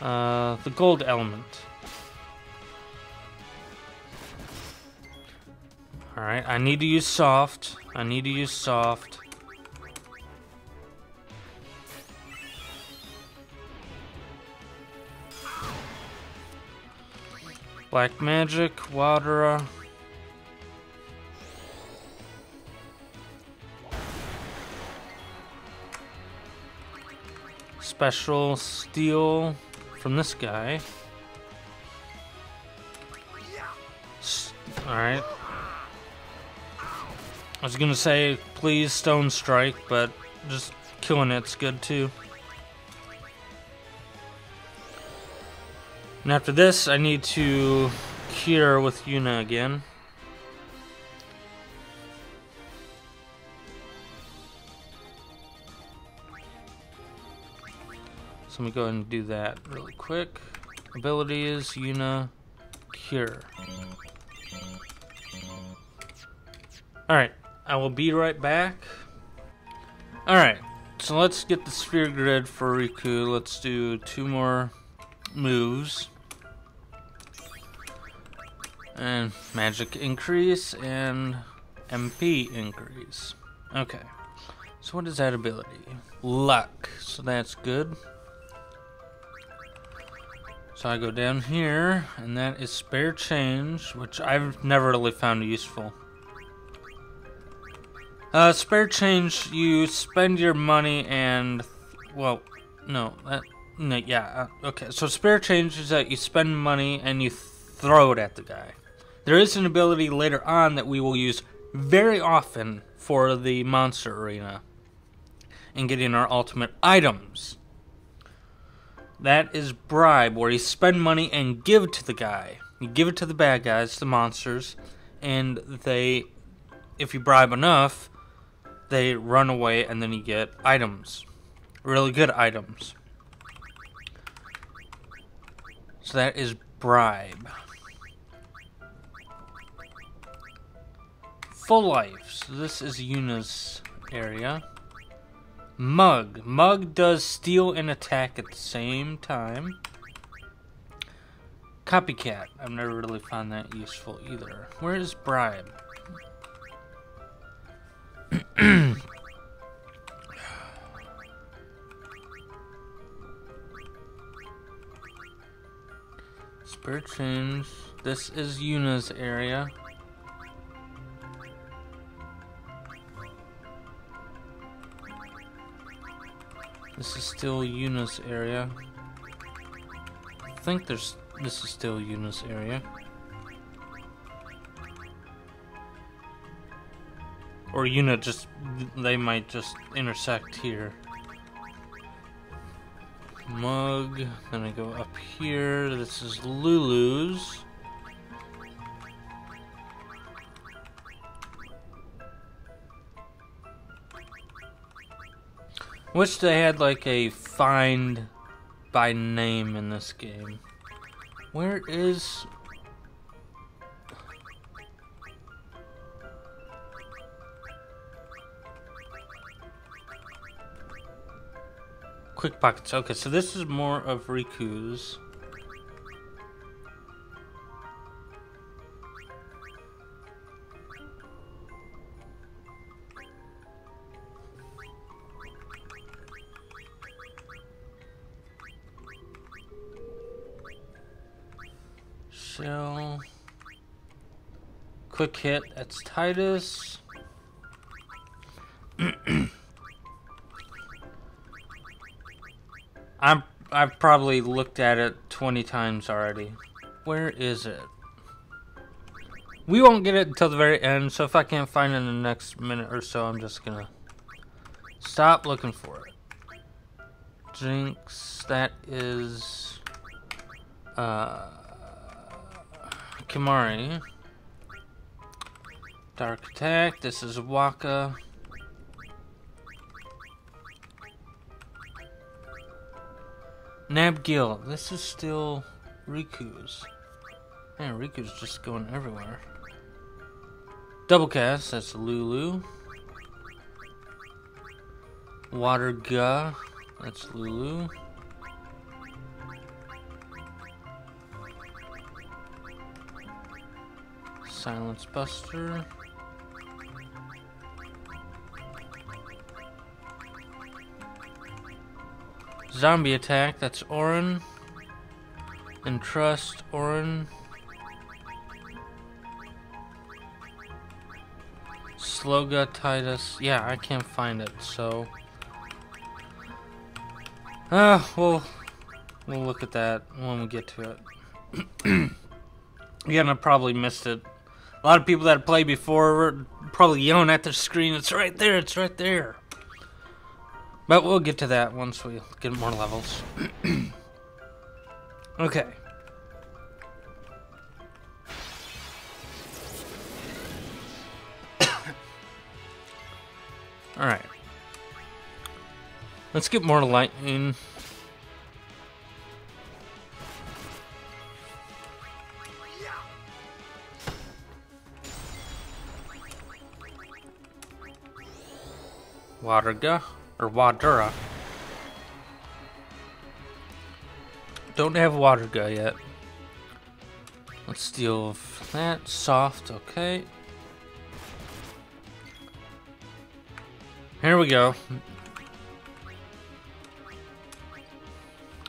uh, the gold element. Alright, I need to use soft. I need to use soft. Black Magic, Watera. Special Steal from this guy. Alright. I was gonna say, please Stone Strike, but just killing it's good too. And after this, I need to cure with Yuna again. So let me go ahead and do that really quick. Abilities, Yuna, Cure. Alright, I will be right back. Alright, so let's get the sphere grid for Rikku. Let's do two more moves and magic increase and MP increase. Okay. So what is that ability? Luck. So that's good. So I go down here, and that is spare change, which I've never really found useful. Uh, spare change, you spend your money and, well, no, that, no, yeah, uh, okay. So spare change is that you spend money and you throw it at the guy. There is an ability later on that we will use very often for the monster arena and getting our ultimate items. That is bribe, where you spend money and give to the guy. You give it to the bad guys, the monsters, and they, if you bribe enough, they run away and then you get items. Really good items. So that is bribe. Full life. So this is Yuna's area. Mug. Mug does steal and attack at the same time. Copycat. I've never really found that useful either. Where is Bribe? Spare change. This is Yuna's area. This is still Yuna's area. I think there's this is still Yuna's area. Or Yuna just they might just intersect here. Mug, then I go up here. This is Lulu's. Wish they had like a find by name in this game. Where is... Quick pockets. Okay, so this is more of Rikku's. Shell. Quick hit, that's Tidus. I'm I've probably looked at it 20 times already. Where is it? We won't get it until the very end, so if I can't find it in the next minute or so, I'm just gonna stop looking for it. Jinx, that is uh Kimahri. Dark Attack, this is Wakka. Nabgil, this is still Rikku's. Man, Rikku's just going everywhere. Double cast, that's Lulu. Waterga, that's Lulu. Silence Buster. Zombie attack, that's Auron. And trust Auron. Slowga Tidus. Yeah, I can't find it, so. Uh, well, we'll look at that when we get to it. Again, I probably missed it. A lot of people that played before were probably yelling at the screen, it's right there, it's right there. But we'll get to that once we get more levels. okay. Alright. Let's get more lightning. Waterga or Watera. Don't have Waterga yet. Let's deal that. Soft, okay. Here we go.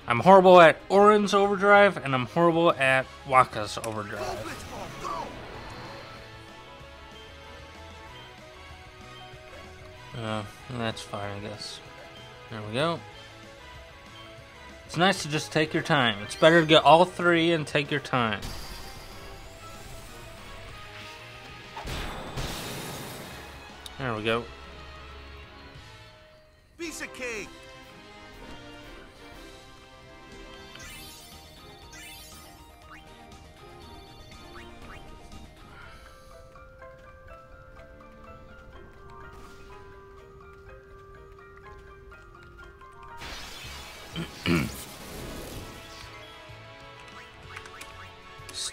I'm horrible at Auron's Overdrive, and I'm horrible at Wakka's Overdrive. Uh, that's fine, I guess. There we go. It's nice to just take your time. It's better to get all three and take your time. There we go. Piece of cake.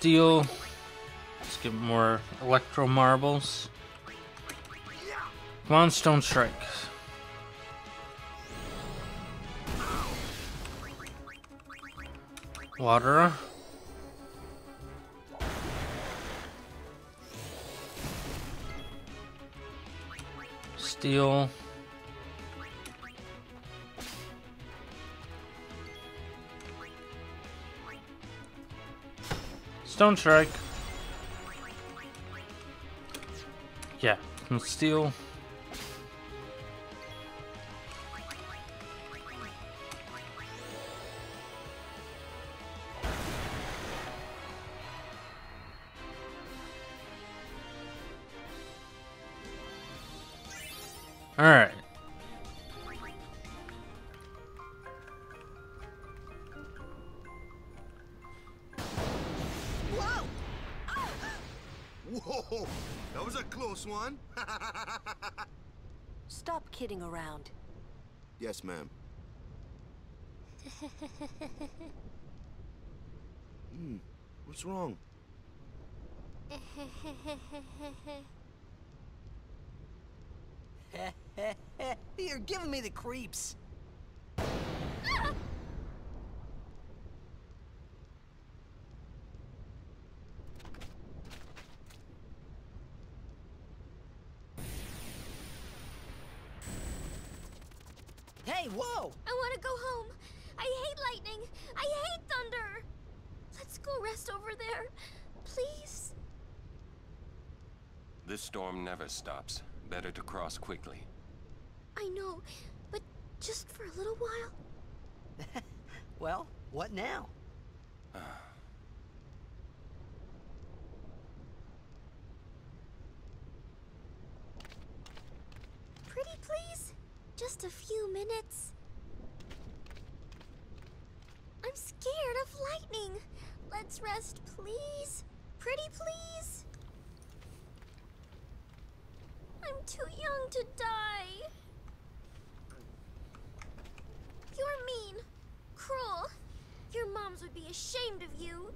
Steal. Let's get more electro marbles. Come on, Stone Strike. Water. Steal. Stone Strike. Yeah, Steal. Ma'am. Hmm, what's wrong? You're giving me the creeps. Hey, whoa! I want to go home. I hate lightning. I hate thunder. Let's go rest over there. Please. This storm never stops. Better to cross quickly. I know, but just for a little while. well, what now? Pretty please? Just a few minutes. I'm scared of lightning. Let's rest, please. Pretty please. I'm too young to die. You're mean, cruel. Your moms would be ashamed of you.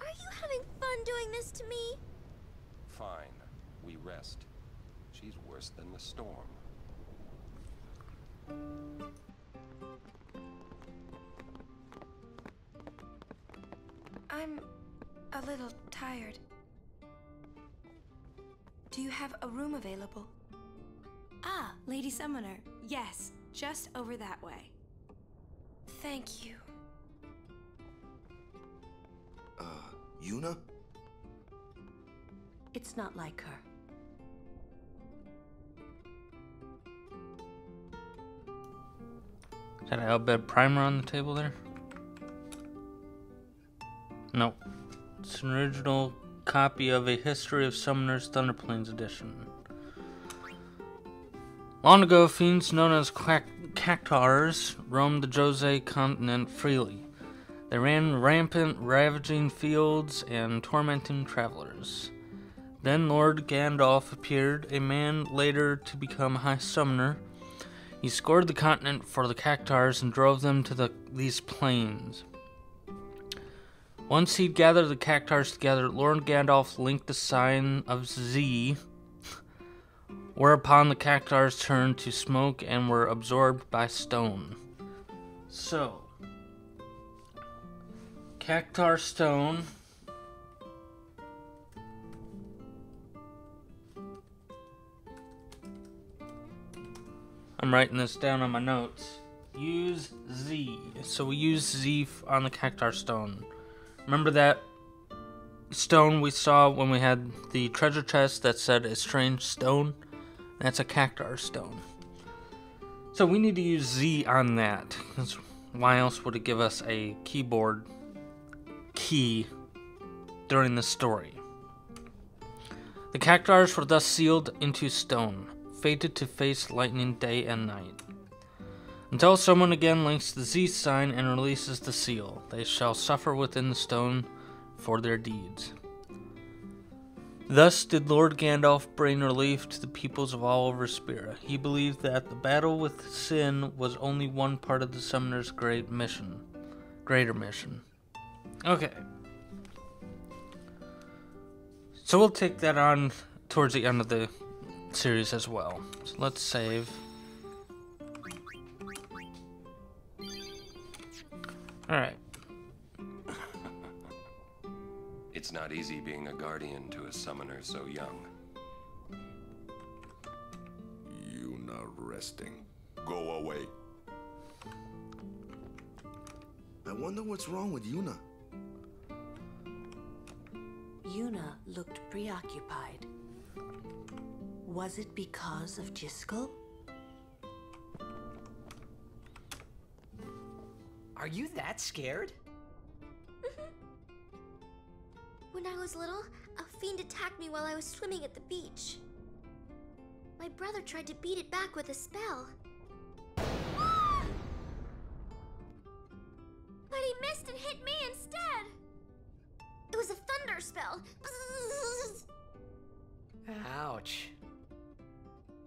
Are you having fun doing this to me? Fine. We rest. She's worse than the storm. I'm a little tired. Do you have a room available? Ah, Lady Summoner. Yes, just over that way. Thank you. Uh, Yuna? It's not like her. Is that Al Bhed primer on the table there? Nope. It's an original copy of A History of Summoners Thunder Plains edition. Long ago, fiends known as Cactuars roamed the Djose continent freely. They ran rampant, ravaging fields and tormenting travelers. Then Lord Gandof appeared, a man later to become High Summoner. He scoured the continent for the Cactuars and drove them to the, these plains. Once he'd gathered the Cactuars together, Lord Gandof linked the sign of Z, whereupon the Cactuars turned to smoke and were absorbed by stone. So, Cactuar stone. I'm writing this down on my notes. Use Z. So we use Z on the Cactuar stone. Remember that stone we saw when we had the treasure chest that said a strange stone? That's a Cactuar stone. So we need to use Z on that. Why else would it give us a keyboard key during the story? The Cactuars were thus sealed into stone, fated to face lightning day and night. Until someone again links the Z sign and releases the seal, they shall suffer within the stone for their deeds. Thus did Lord Gandof bring relief to the peoples of all over Spira. He believed that the battle with sin was only one part of the summoner's great mission. Greater mission. Okay. So we'll take that on towards the end of the series as well. So let's save. Alright. It's not easy being a guardian to a summoner so young. Yuna resting. Go away. I wonder what's wrong with Yuna. Yuna looked preoccupied. Was it because of Jyscal? Are you that scared? Mm-hmm. When I was little, a fiend attacked me while I was swimming at the beach. My brother tried to beat it back with a spell. But he missed and hit me instead. It was a thunder spell. Ouch.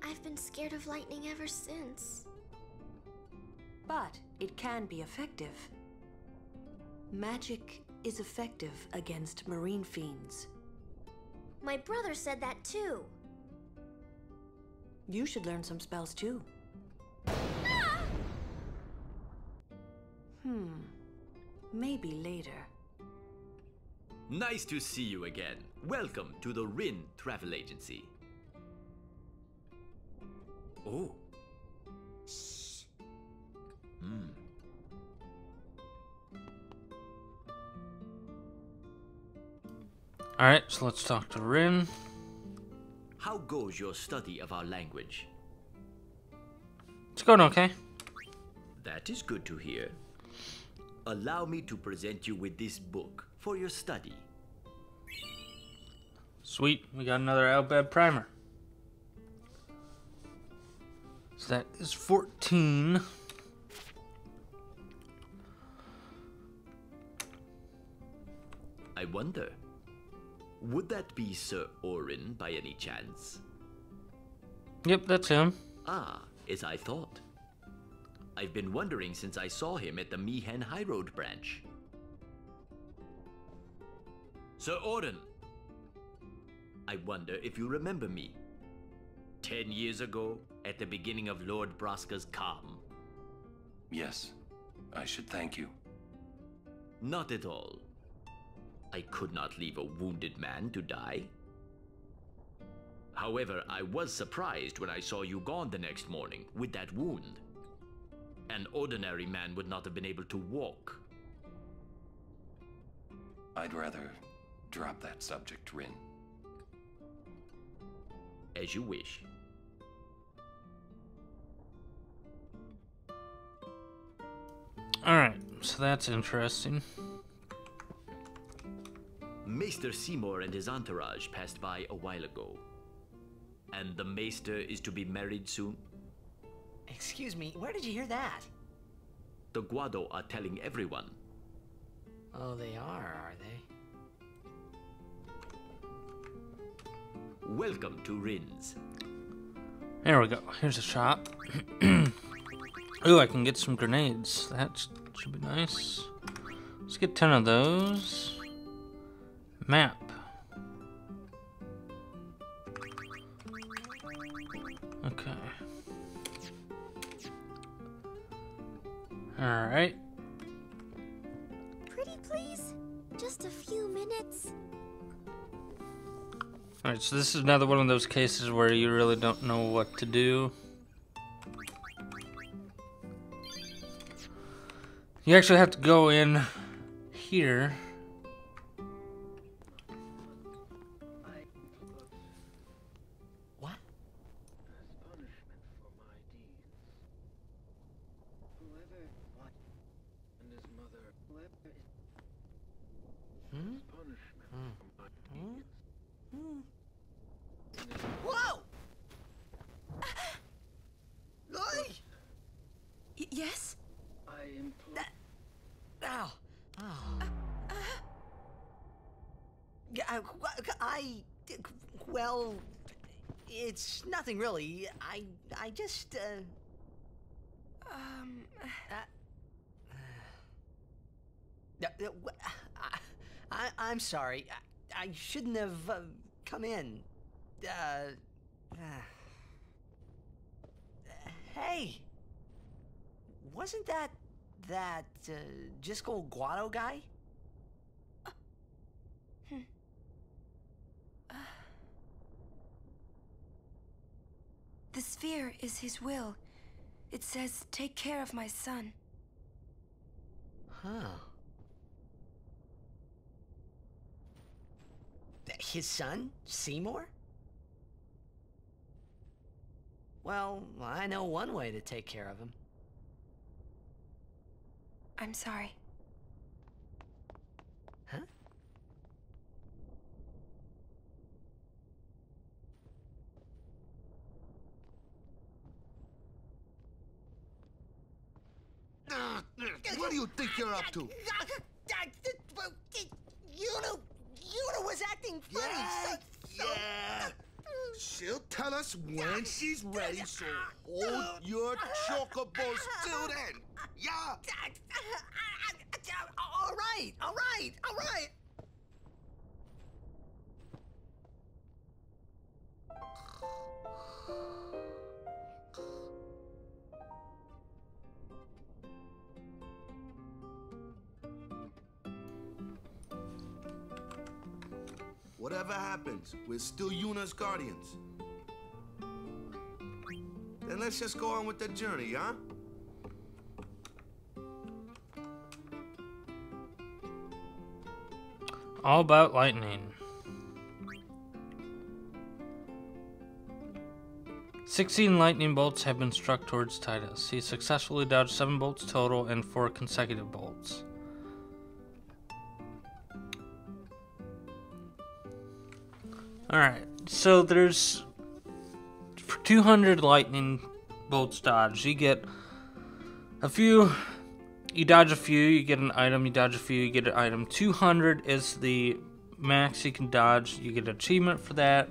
I've been scared of lightning ever since. But it can be effective. Magic is effective against marine fiends. My brother said that too. You should learn some spells too. Hmm. Maybe later. Nice to see you again. Welcome to the Rin Travel Agency. Oh. Shh. Hmm. Alright, so let's talk to Rin. How goes your study of our language? It's going okay. That is good to hear. Allow me to present you with this book for your study. Sweet, we got another Al Bhed primer. So that is 14. I wonder, would that be Sir Auron by any chance? Yep, that's him. Ah, as I thought. I've been wondering since I saw him at the Mi'ihen High Road branch. Sir Auron! I wonder if you remember me. Ten years ago, at the beginning of Lord Braska's calm. Yes, I should thank you. Not at all. I could not leave a wounded man to die. However, I was surprised when I saw you gone the next morning with that wound. An ordinary man would not have been able to walk. I'd rather drop that subject, Rin. As you wish. Alright, so that's interesting. Maester Seymour and his entourage passed by a while ago. And the Maester is to be married soon? Excuse me, where did you hear that? The Guado are telling everyone. Oh, they are, are they? Welcome to Rin's. There we go. Here's a shop. Ooh, I can get some grenades. That should be nice. Let's get 10 of those. Map. Okay. Alright. Pretty please? Just a few minutes. Alright, so this is another one of those cases where you really don't know what to do. You actually have to go in here. What? Hmm? Hmm? Hmm? Whoa! Yes? I am. Ow! Oh. Yeah, I, I. Well, it's nothing really. I. I just. Uh, Um. Uh, uh, I, I, I'm sorry. I, I shouldn't have uh, come in. Uh, uh, hey, wasn't that that uh, Jyscal Guado guy? The sphere is his will. It says, take care of my son. Huh. His son, Seymour? Well, I know one way to take care of him. I'm sorry. What do you think you're up to? Yuna, Yuna was acting funny. Yeah, so, yeah. She'll tell us when she's ready, so hold your chocobos till then. Yeah. All right, all right, all right. Whatever happens, we're still Yuna's guardians. Then let's just go on with the journey, huh? All about lightning. Sixteen lightning bolts have been struck towards Tidus. He successfully dodged seven bolts total and four consecutive bolts. Alright, so there's. For 200 lightning bolts dodged, you get a few. You dodge a few, you get an item, you dodge a few, you get an item. 200 is the max you can dodge, you get an achievement for that,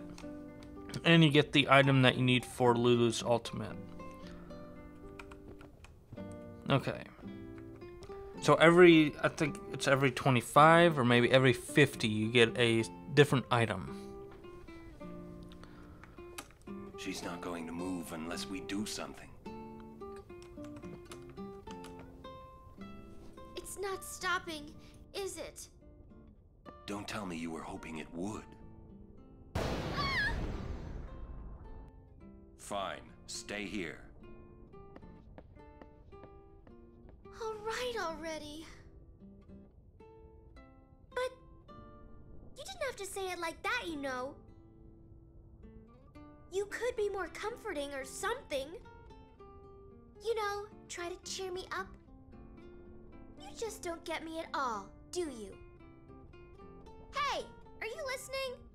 and you get the item that you need for Lulu's ultimate. Okay. So every, I think it's every 25 or maybe every 50, you get a different item. She's not going to move unless we do something. It's not stopping, is it? Don't tell me you were hoping it would. Fine, stay here. All right already. But you didn't have to say it like that, you know. You could be more comforting or something. You know, try to cheer me up. You just don't get me at all, do you? Hey, are you listening?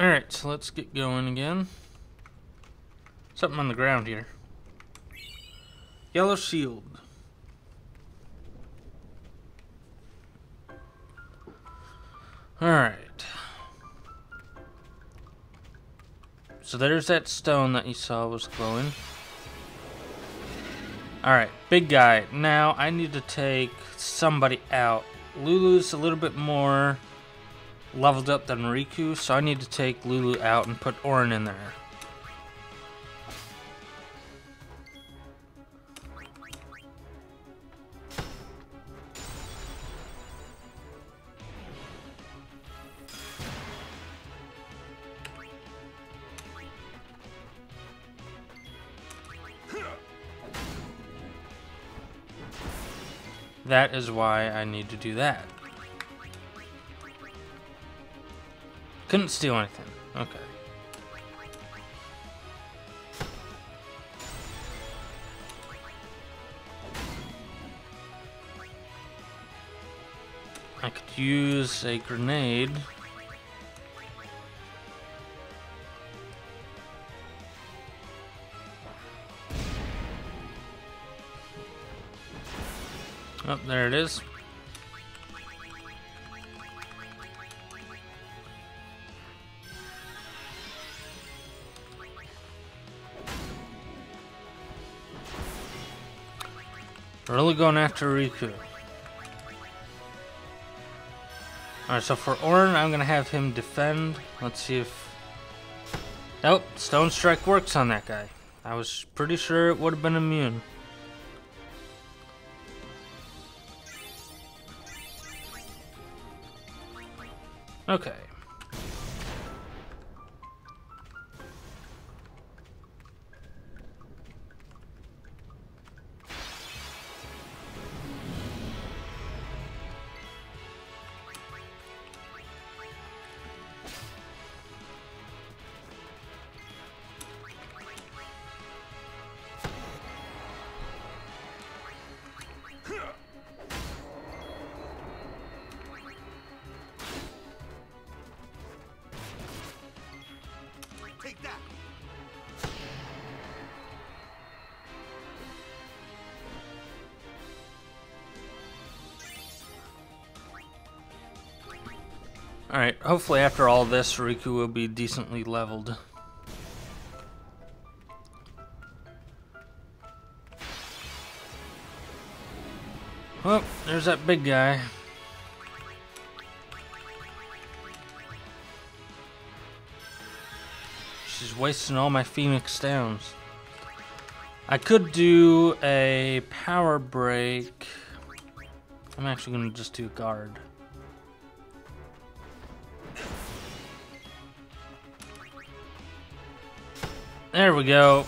Alright, so let's get going again. Something on the ground here. Yellow shield. Alright. So there's that stone that you saw was glowing. Alright, big guy. Now I need to take somebody out. Lulu's a little bit more leveled up than Rikku, so I need to take Lulu out and put Auron in there. That is why I need to do that. Couldn't steal anything. Okay. I could use a grenade. Oh, there it is. Really going after Rikku. Alright, so for Auron, I'm gonna have him defend. Let's see if... Nope, Stone Strike works on that guy. I was pretty sure it would have been immune. Okay. Alright, hopefully after all this, Rikku will be decently leveled. Well, there's that big guy. She's wasting all my Phoenix Downs. I could do a power break. I'm actually going to just do guard. There we go.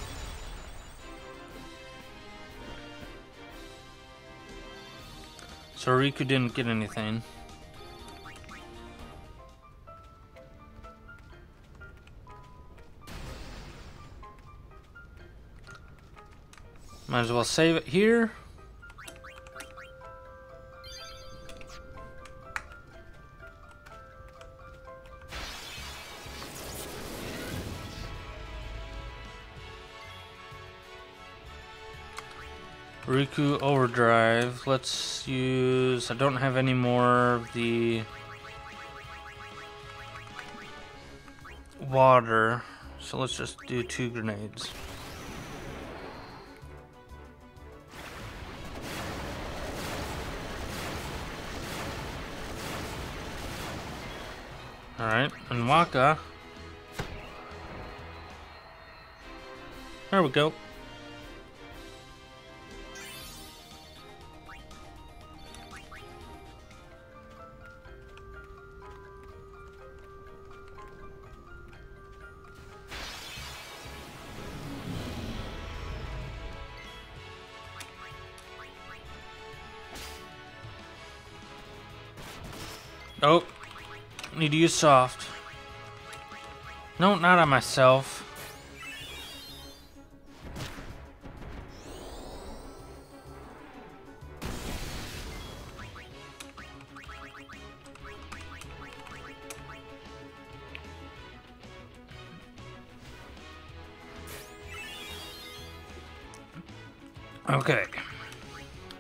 So Rikku didn't get anything. Might as well save it here. Rikku Overdrive. Let's use... I don't have any more of the... Water. So let's just do two grenades. Alright, and Wakka. There we go. Need to use soft. No, not on myself. Okay.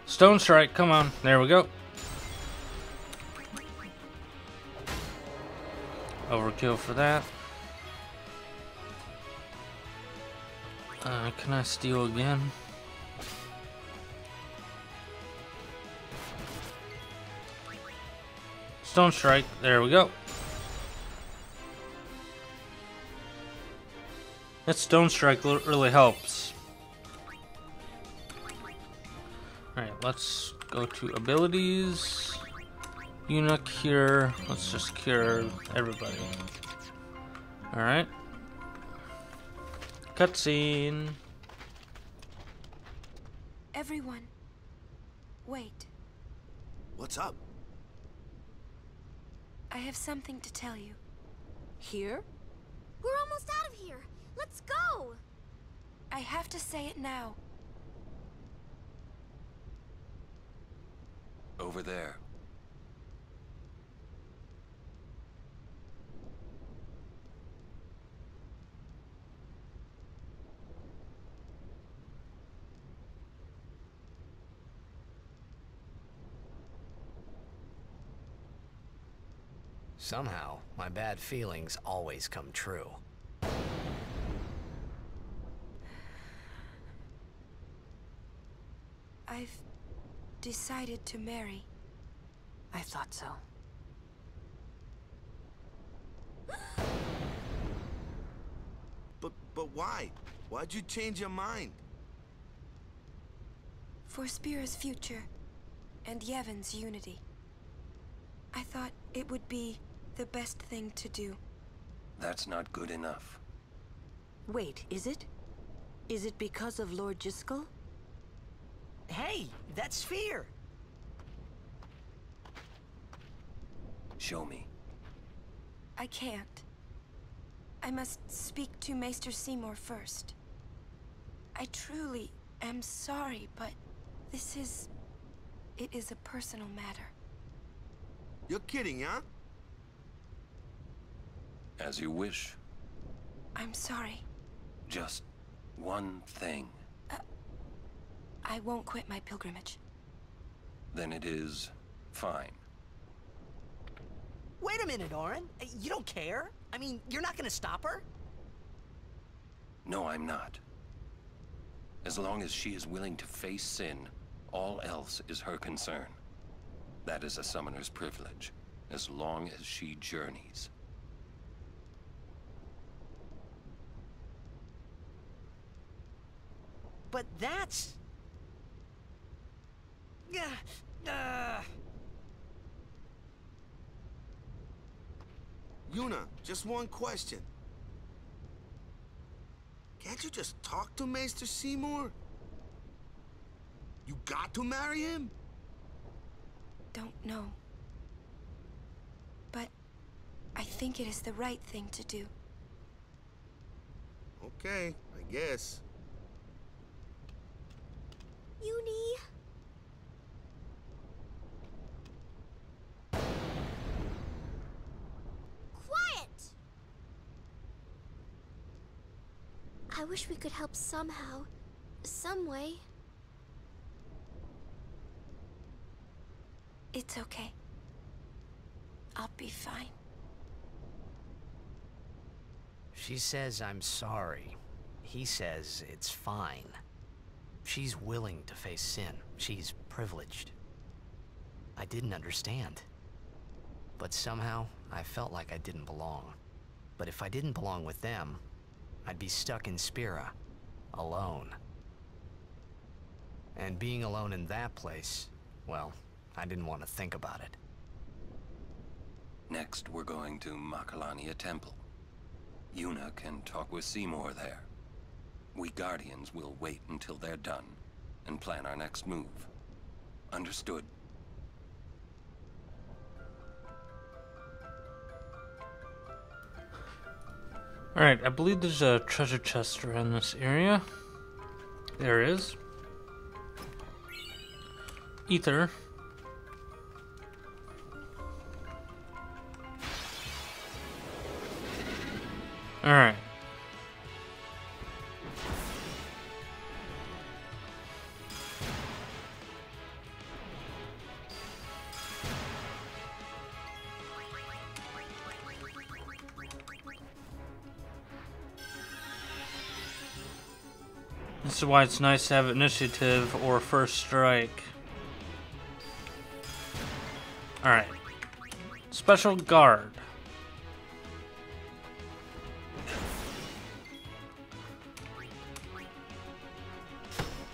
Stone Strike, come on. There we go. Overkill for that. Uh, can I steal again? Stone Strike, there we go. That Stone Strike really helps. Alright, let's go to abilities. Yuna cure. Let's just cure everybody. Alright. Cutscene. Everyone, wait. What's up? I have something to tell you. Here? We're almost out of here. Let's go. I have to say it now. Over there. Somehow, my bad feelings always come true. I've decided to marry. I thought so. But but why? Why'd you change your mind? For Spira's future and Yevon's unity. I thought it would be the best thing to do. That's not good enough. Wait, is it? Is it because of Lord Jyscal? Hey, that's fear! Show me. I can't. I must speak to Maester Seymour first. I truly am sorry, but this is... It is a personal matter. You're kidding, huh? As you wish. I'm sorry. Just one thing. Uh, I won't quit my pilgrimage. Then it is fine. Wait a minute, Auron. Uh, you don't care? I mean, you're not gonna stop her? No, I'm not. As long as she is willing to face sin, all else is her concern. That is a summoner's privilege, as long as she journeys. But that's... Uh, Yuna, just one question. Can't you just talk to Maester Seymour? You got to marry him? Don't know. But I think it is the right thing to do. Okay, I guess. Uni. Quiet! I wish we could help somehow. Some way. It's okay. I'll be fine. She says I'm sorry. He says it's fine. She's willing to face sin. She's privileged. I didn't understand. But somehow, I felt like I didn't belong. But if I didn't belong with them, I'd be stuck in Spira, alone. And being alone in that place, well, I didn't want to think about it. Next, we're going to Macalania Temple. Yuna can talk with Seymour there. We Guardians will wait until they're done and plan our next move. Understood? Alright, I believe there's a treasure chest around this area. There is. Ether. Alright. Is why it's nice to have initiative or first strike. Alright. Special guard.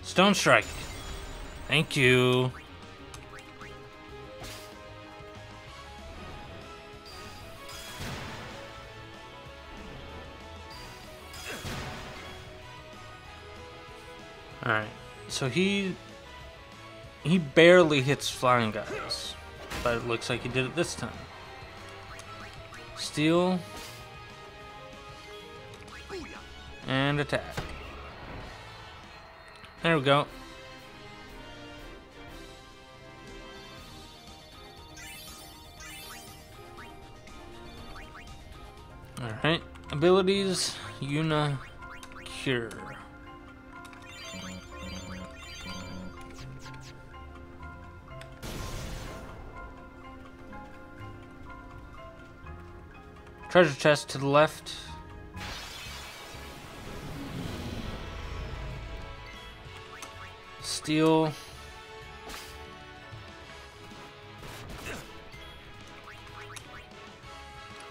Stone strike. Thank you. So he he barely hits flying guys, but it looks like he did it this time. Steal and attack. There we go. Alright, abilities, Yuna, Cure. Treasure chest to the left. Steal.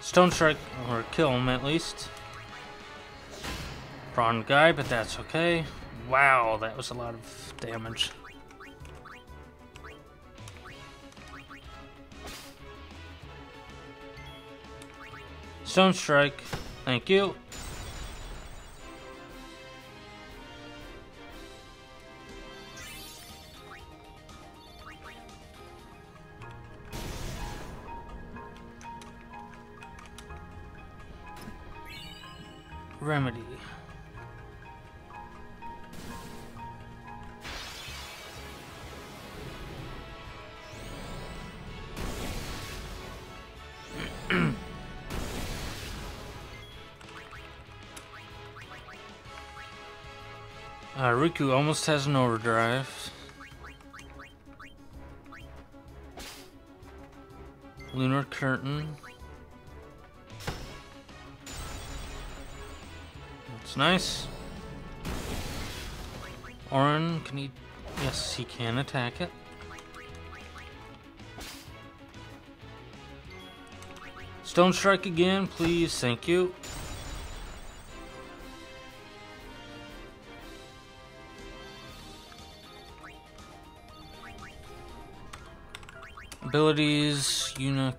Stone strike or kill him at least. Wrong guy, but that's okay. Wow, that was a lot of damage. Stone Strike. Thank you. Almost has an overdrive. Lunar Curtain. That's nice. Auron, can he... Yes, he can attack it. Stone Strike again, please. Thank you. Abilities, Yuna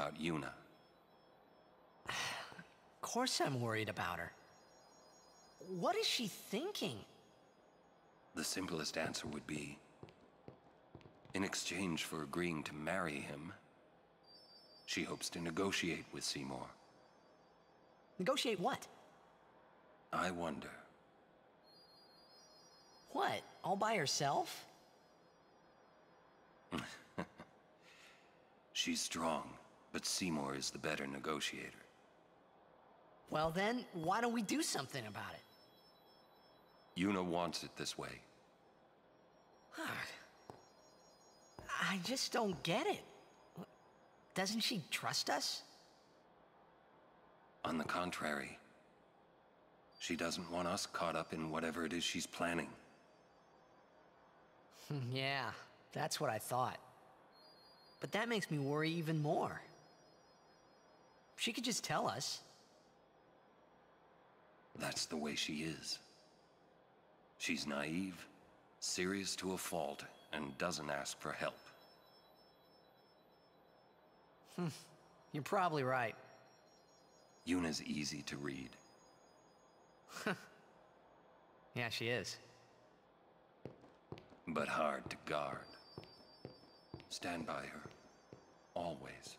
about Yuna. Of course I'm worried about her. What is she thinking? The simplest answer would be in exchange for agreeing to marry him, she hopes to negotiate with Seymour. Negotiate what? I wonder. What? All by herself? She's strong, but Seymour is the better negotiator. Well then, why don't we do something about it? Yuna wants it this way. I just don't get it. Doesn't she trust us? On the contrary, she doesn't want us caught up in whatever it is she's planning. yeah, that's what I thought. But that makes me worry even more. She could just tell us. That's the way she is. She's naive, serious to a fault, and doesn't ask for help. Hmm, You're probably right. Yuna's easy to read. Yeah, she is. but hard to guard. Stand by her. Always.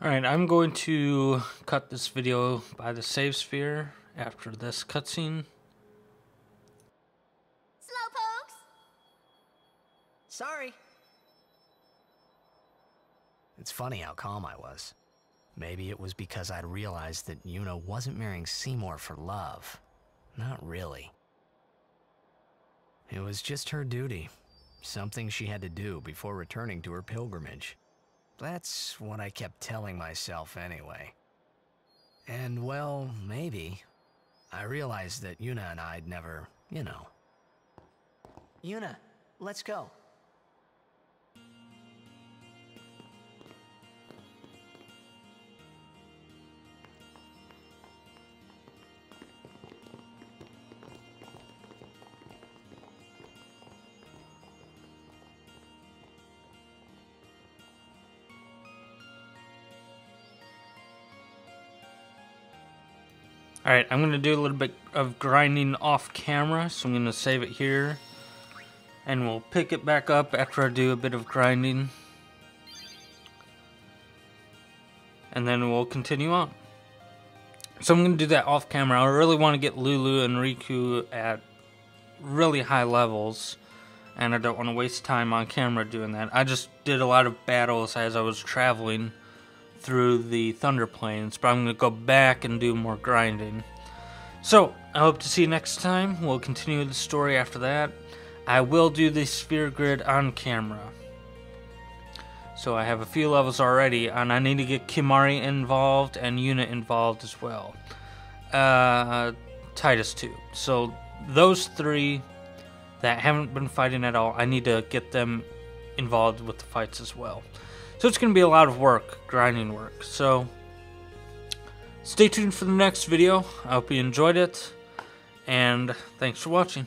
Alright, I'm going to cut this video by the save sphere after this cutscene. Slowpokes! Sorry. It's funny how calm I was. Maybe it was because I'd realized that Yuna wasn't marrying Seymour for love. Not really. It was just her duty. Something she had to do before returning to her pilgrimage. That's what I kept telling myself anyway. And well, maybe. I realized that Yuna and I'd never, you know. Yuna, let's go. Alright, I'm going to do a little bit of grinding off camera, so I'm going to save it here. And we'll pick it back up after I do a bit of grinding. And then we'll continue on. So I'm going to do that off camera. I really want to get Lulu and Rikku at really high levels. And I don't want to waste time on camera doing that. I just did a lot of battles as I was traveling through the Thunder Plains, but I'm going to go back and do more grinding. So, I hope to see you next time. We'll continue the story after that. I will do the sphere grid on camera. So I have a few levels already, and I need to get Kimahri involved and Yuna involved as well. Uh, Tidus too. So those three that haven't been fighting at all, I need to get them involved with the fights as well. So it's going to be a lot of work, grinding work. So stay tuned for the next video. I hope you enjoyed it, and thanks for watching.